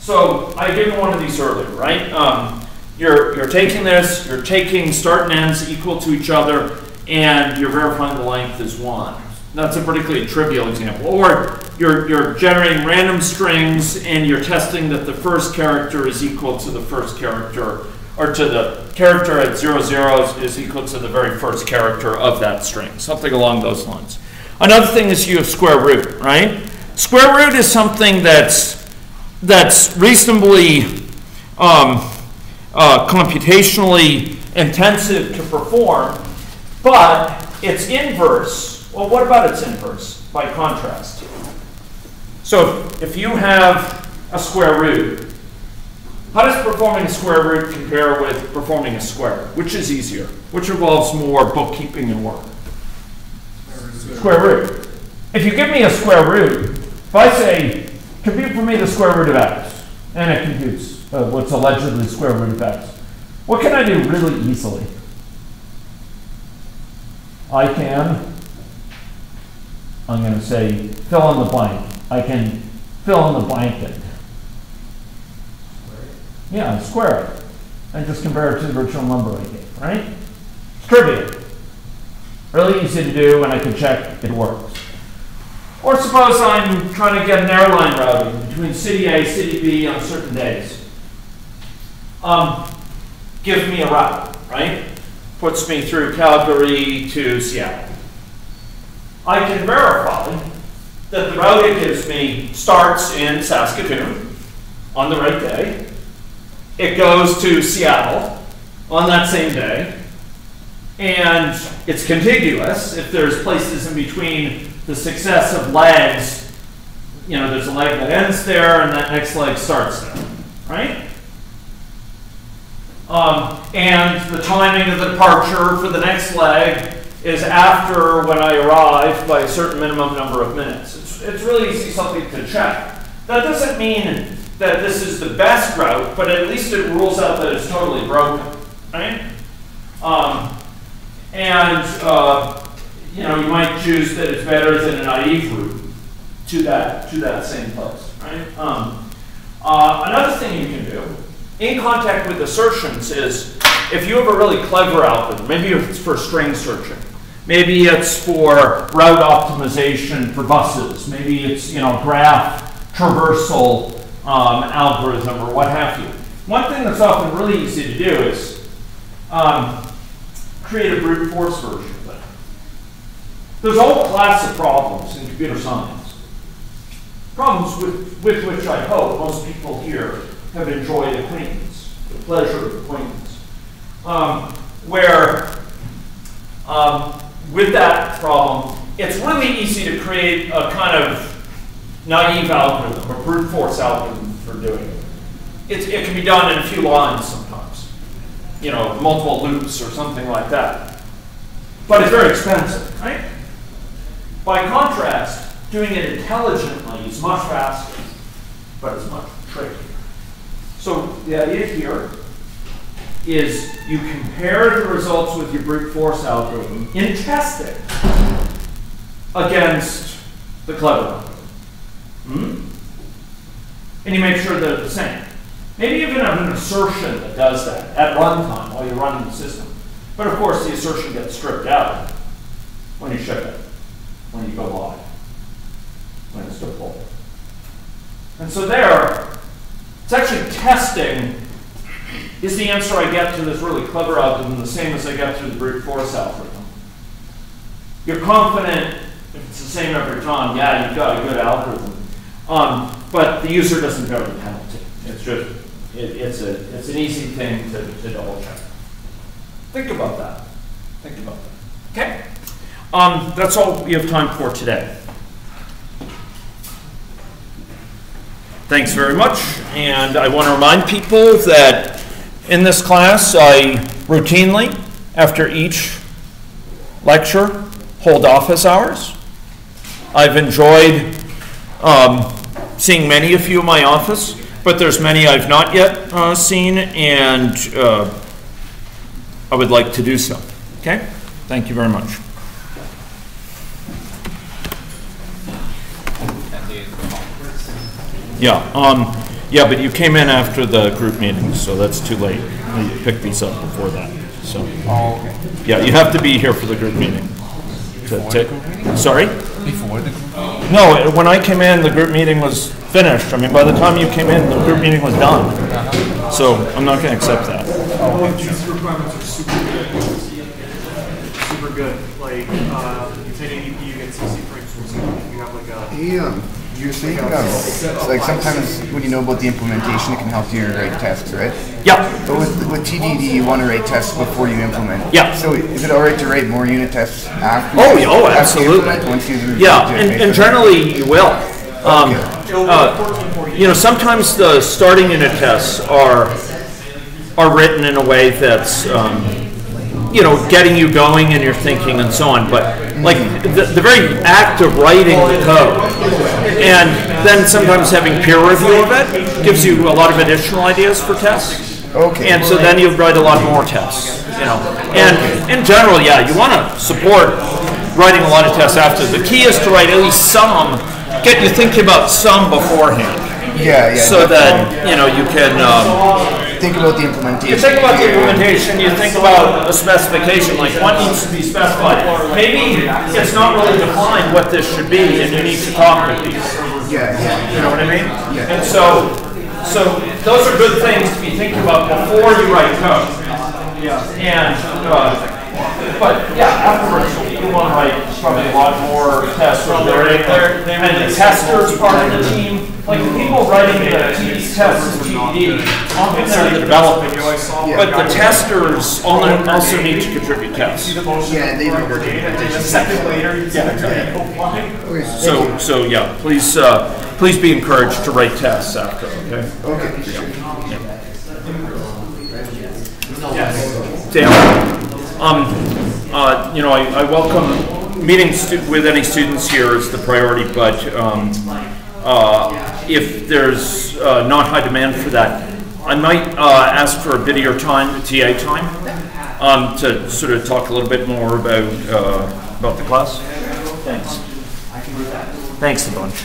So I gave one of these earlier, right? Um, you're, you're taking this, you're taking start and ends equal to each other, and you're verifying the length is 1. That's a particularly trivial example. Or you're, you're generating random strings and you're testing that the first character is equal to the first character, or to the character at zero zero is, is equal to the very first character of that string, something along those lines. Another thing is you have square root, right? Square root is something that's, that's reasonably um, uh, computationally intensive to perform, but its inverse well, what about its inverse, by contrast? So if you have a square root, How does performing a square root compare with performing a square? Which is easier? Which involves more bookkeeping and work? Square root. If you give me a square root, if I say, compute for me the square root of x, and it computes uh, what's allegedly square root of x, what can I do really easily? I can, I'm going to say, fill in the blank. I can fill in the blank it. Yeah, square it. And just compare it to the original number I gave, right? It's trivial. Really easy to do, and I can check it works. Or suppose I'm trying to get an airline routing between city A, city B on certain days. Um, give me a route, right? Puts me through Calgary to Seattle. I can verify that the route it gives me starts in Saskatoon on the right day. It goes to Seattle on that same day. And it's contiguous. If there's places in between the successive legs, you know, there's a leg that ends there and that next leg starts there, right? Um, and the timing of the departure for the next leg is after when I arrive by a certain minimum number of minutes. It's, it's really easy something to check. That doesn't mean that this is the best route, but at least it rules out that it's totally broken, right? Um, and uh, you know, you might choose that it's better than a naive route to that to that same place, right? Um, uh, another thing you can do in contact with assertions is if you have a really clever algorithm, maybe it's for string searching, maybe it's for route optimization for buses, maybe it's you know graph traversal um, algorithm or what have you. One thing that's often really easy to do is um, create a brute force version of it. There's a whole class of problems in computer science. Problems with, with which I hope most people here have enjoyed acquaintance, the pleasure of acquaintance. Um, where um, with that problem, it's really easy to create a kind of naive algorithm a brute force algorithm for doing it. It, it can be done in a few lines sometimes, you know, multiple loops or something like that. But it's very expensive, right? By contrast, doing it intelligently is much faster, but it's much trickier. So the idea here is you compare the results with your brute force algorithm in testing against the clever algorithm. Hmm? And you make sure they're the same. Maybe even have an assertion that does that at runtime while you're running the system. But of course, the assertion gets stripped out when you ship it, when you go live, when it's deployed. And so there, it's actually testing is the answer I get to this really clever algorithm the same as I get to the brute force algorithm? You're confident if it's the same every time, yeah, you've got a good algorithm. Um, but the user doesn't bear the penalty. It's just, it, it's, a, it's an easy thing to, to double check. Think about that. Think about that. Okay? Um, that's all we have time for today. Thanks very much. And I want to remind people that in this class, I routinely, after each lecture, hold office hours. I've enjoyed um, seeing many of you in my office, but there's many I've not yet uh, seen, and uh, I would like to do so. Okay? Thank you very much. Yeah, um, yeah, but you came in after the group meeting, so that's too late. You picked these up before that, so. Oh, okay. Yeah, you have to be here for the group meeting. To- Before the group? Sorry? Before the No, when I came in, the group meeting was finished. I mean, by the time you came in, the group meeting was done. So I'm not gonna accept that. These requirements are super good. Super good. Like, uh, you take ADP, you get CC frames per second. You have like a. Yeah, you were saying about, it's like sometimes when you know about the implementation, it can help you write tests, right? Yeah, But with, with TDD, you want to write tests before you implement. Yeah. So is it all right to write more unit tests after? Oh, yeah, oh, after absolutely. implement, Once you. yeah, and, and generally you will. Um, uh, you know, sometimes the starting unit tests are, are written in a way that's, um, you know, getting you going and your thinking and so on, but like the, the very act of writing the code and then sometimes having peer review of it gives you a lot of additional ideas for tests. Okay. And so then you write a lot more tests, you know. And in general, yeah, you want to support writing a lot of tests after. The key is to write at least some, get you thinking about some beforehand. Yeah, yeah. So that, you know, you can, um, think about the implementation. you think about the implementation, you think about the specification, like what needs to be specified. Maybe it's not really defined what this should be, and you need to talk with these. Yeah, yeah. You know what I mean? Yeah. And so, so those are good things to be thinking about before you write code. Yeah. And, uh, but yeah, afterwards, you want to write probably a lot more tests or learning. And the testers part of the team, like the people writing the TD tests for TD, often they're the developers. But the testers also need to contribute tests. Yeah, they know their implementation. Second later, Yeah, So, so yeah, please, uh, please be encouraged to write tests after, okay? Okay, sure. Dan, um, uh, you know, I, I welcome meeting stu- with any students here is the priority, but, um, uh, if there's, uh, not high demand for that, I might, uh, ask for a bit of your time, TA time, um, to sort of talk a little bit more about, uh, about the class. Thanks. Thanks a bunch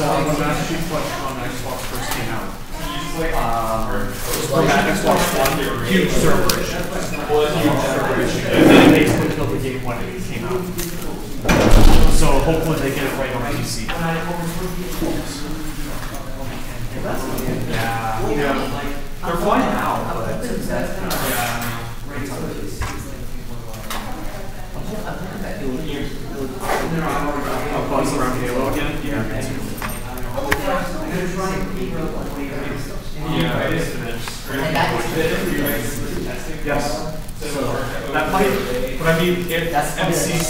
uh, when Master Chief Collection on Xbox first came out, uh, from Xbox One, huge server issue. Huge server issue. And then they basically killed the game when it came out. So hopefully they get it right on PC. Yeah, yeah. They're fine now, but, yeah. A buzz around Halo again? Yeah. Me too. Yeah, it is finished. Yes. That might, but I mean, if MC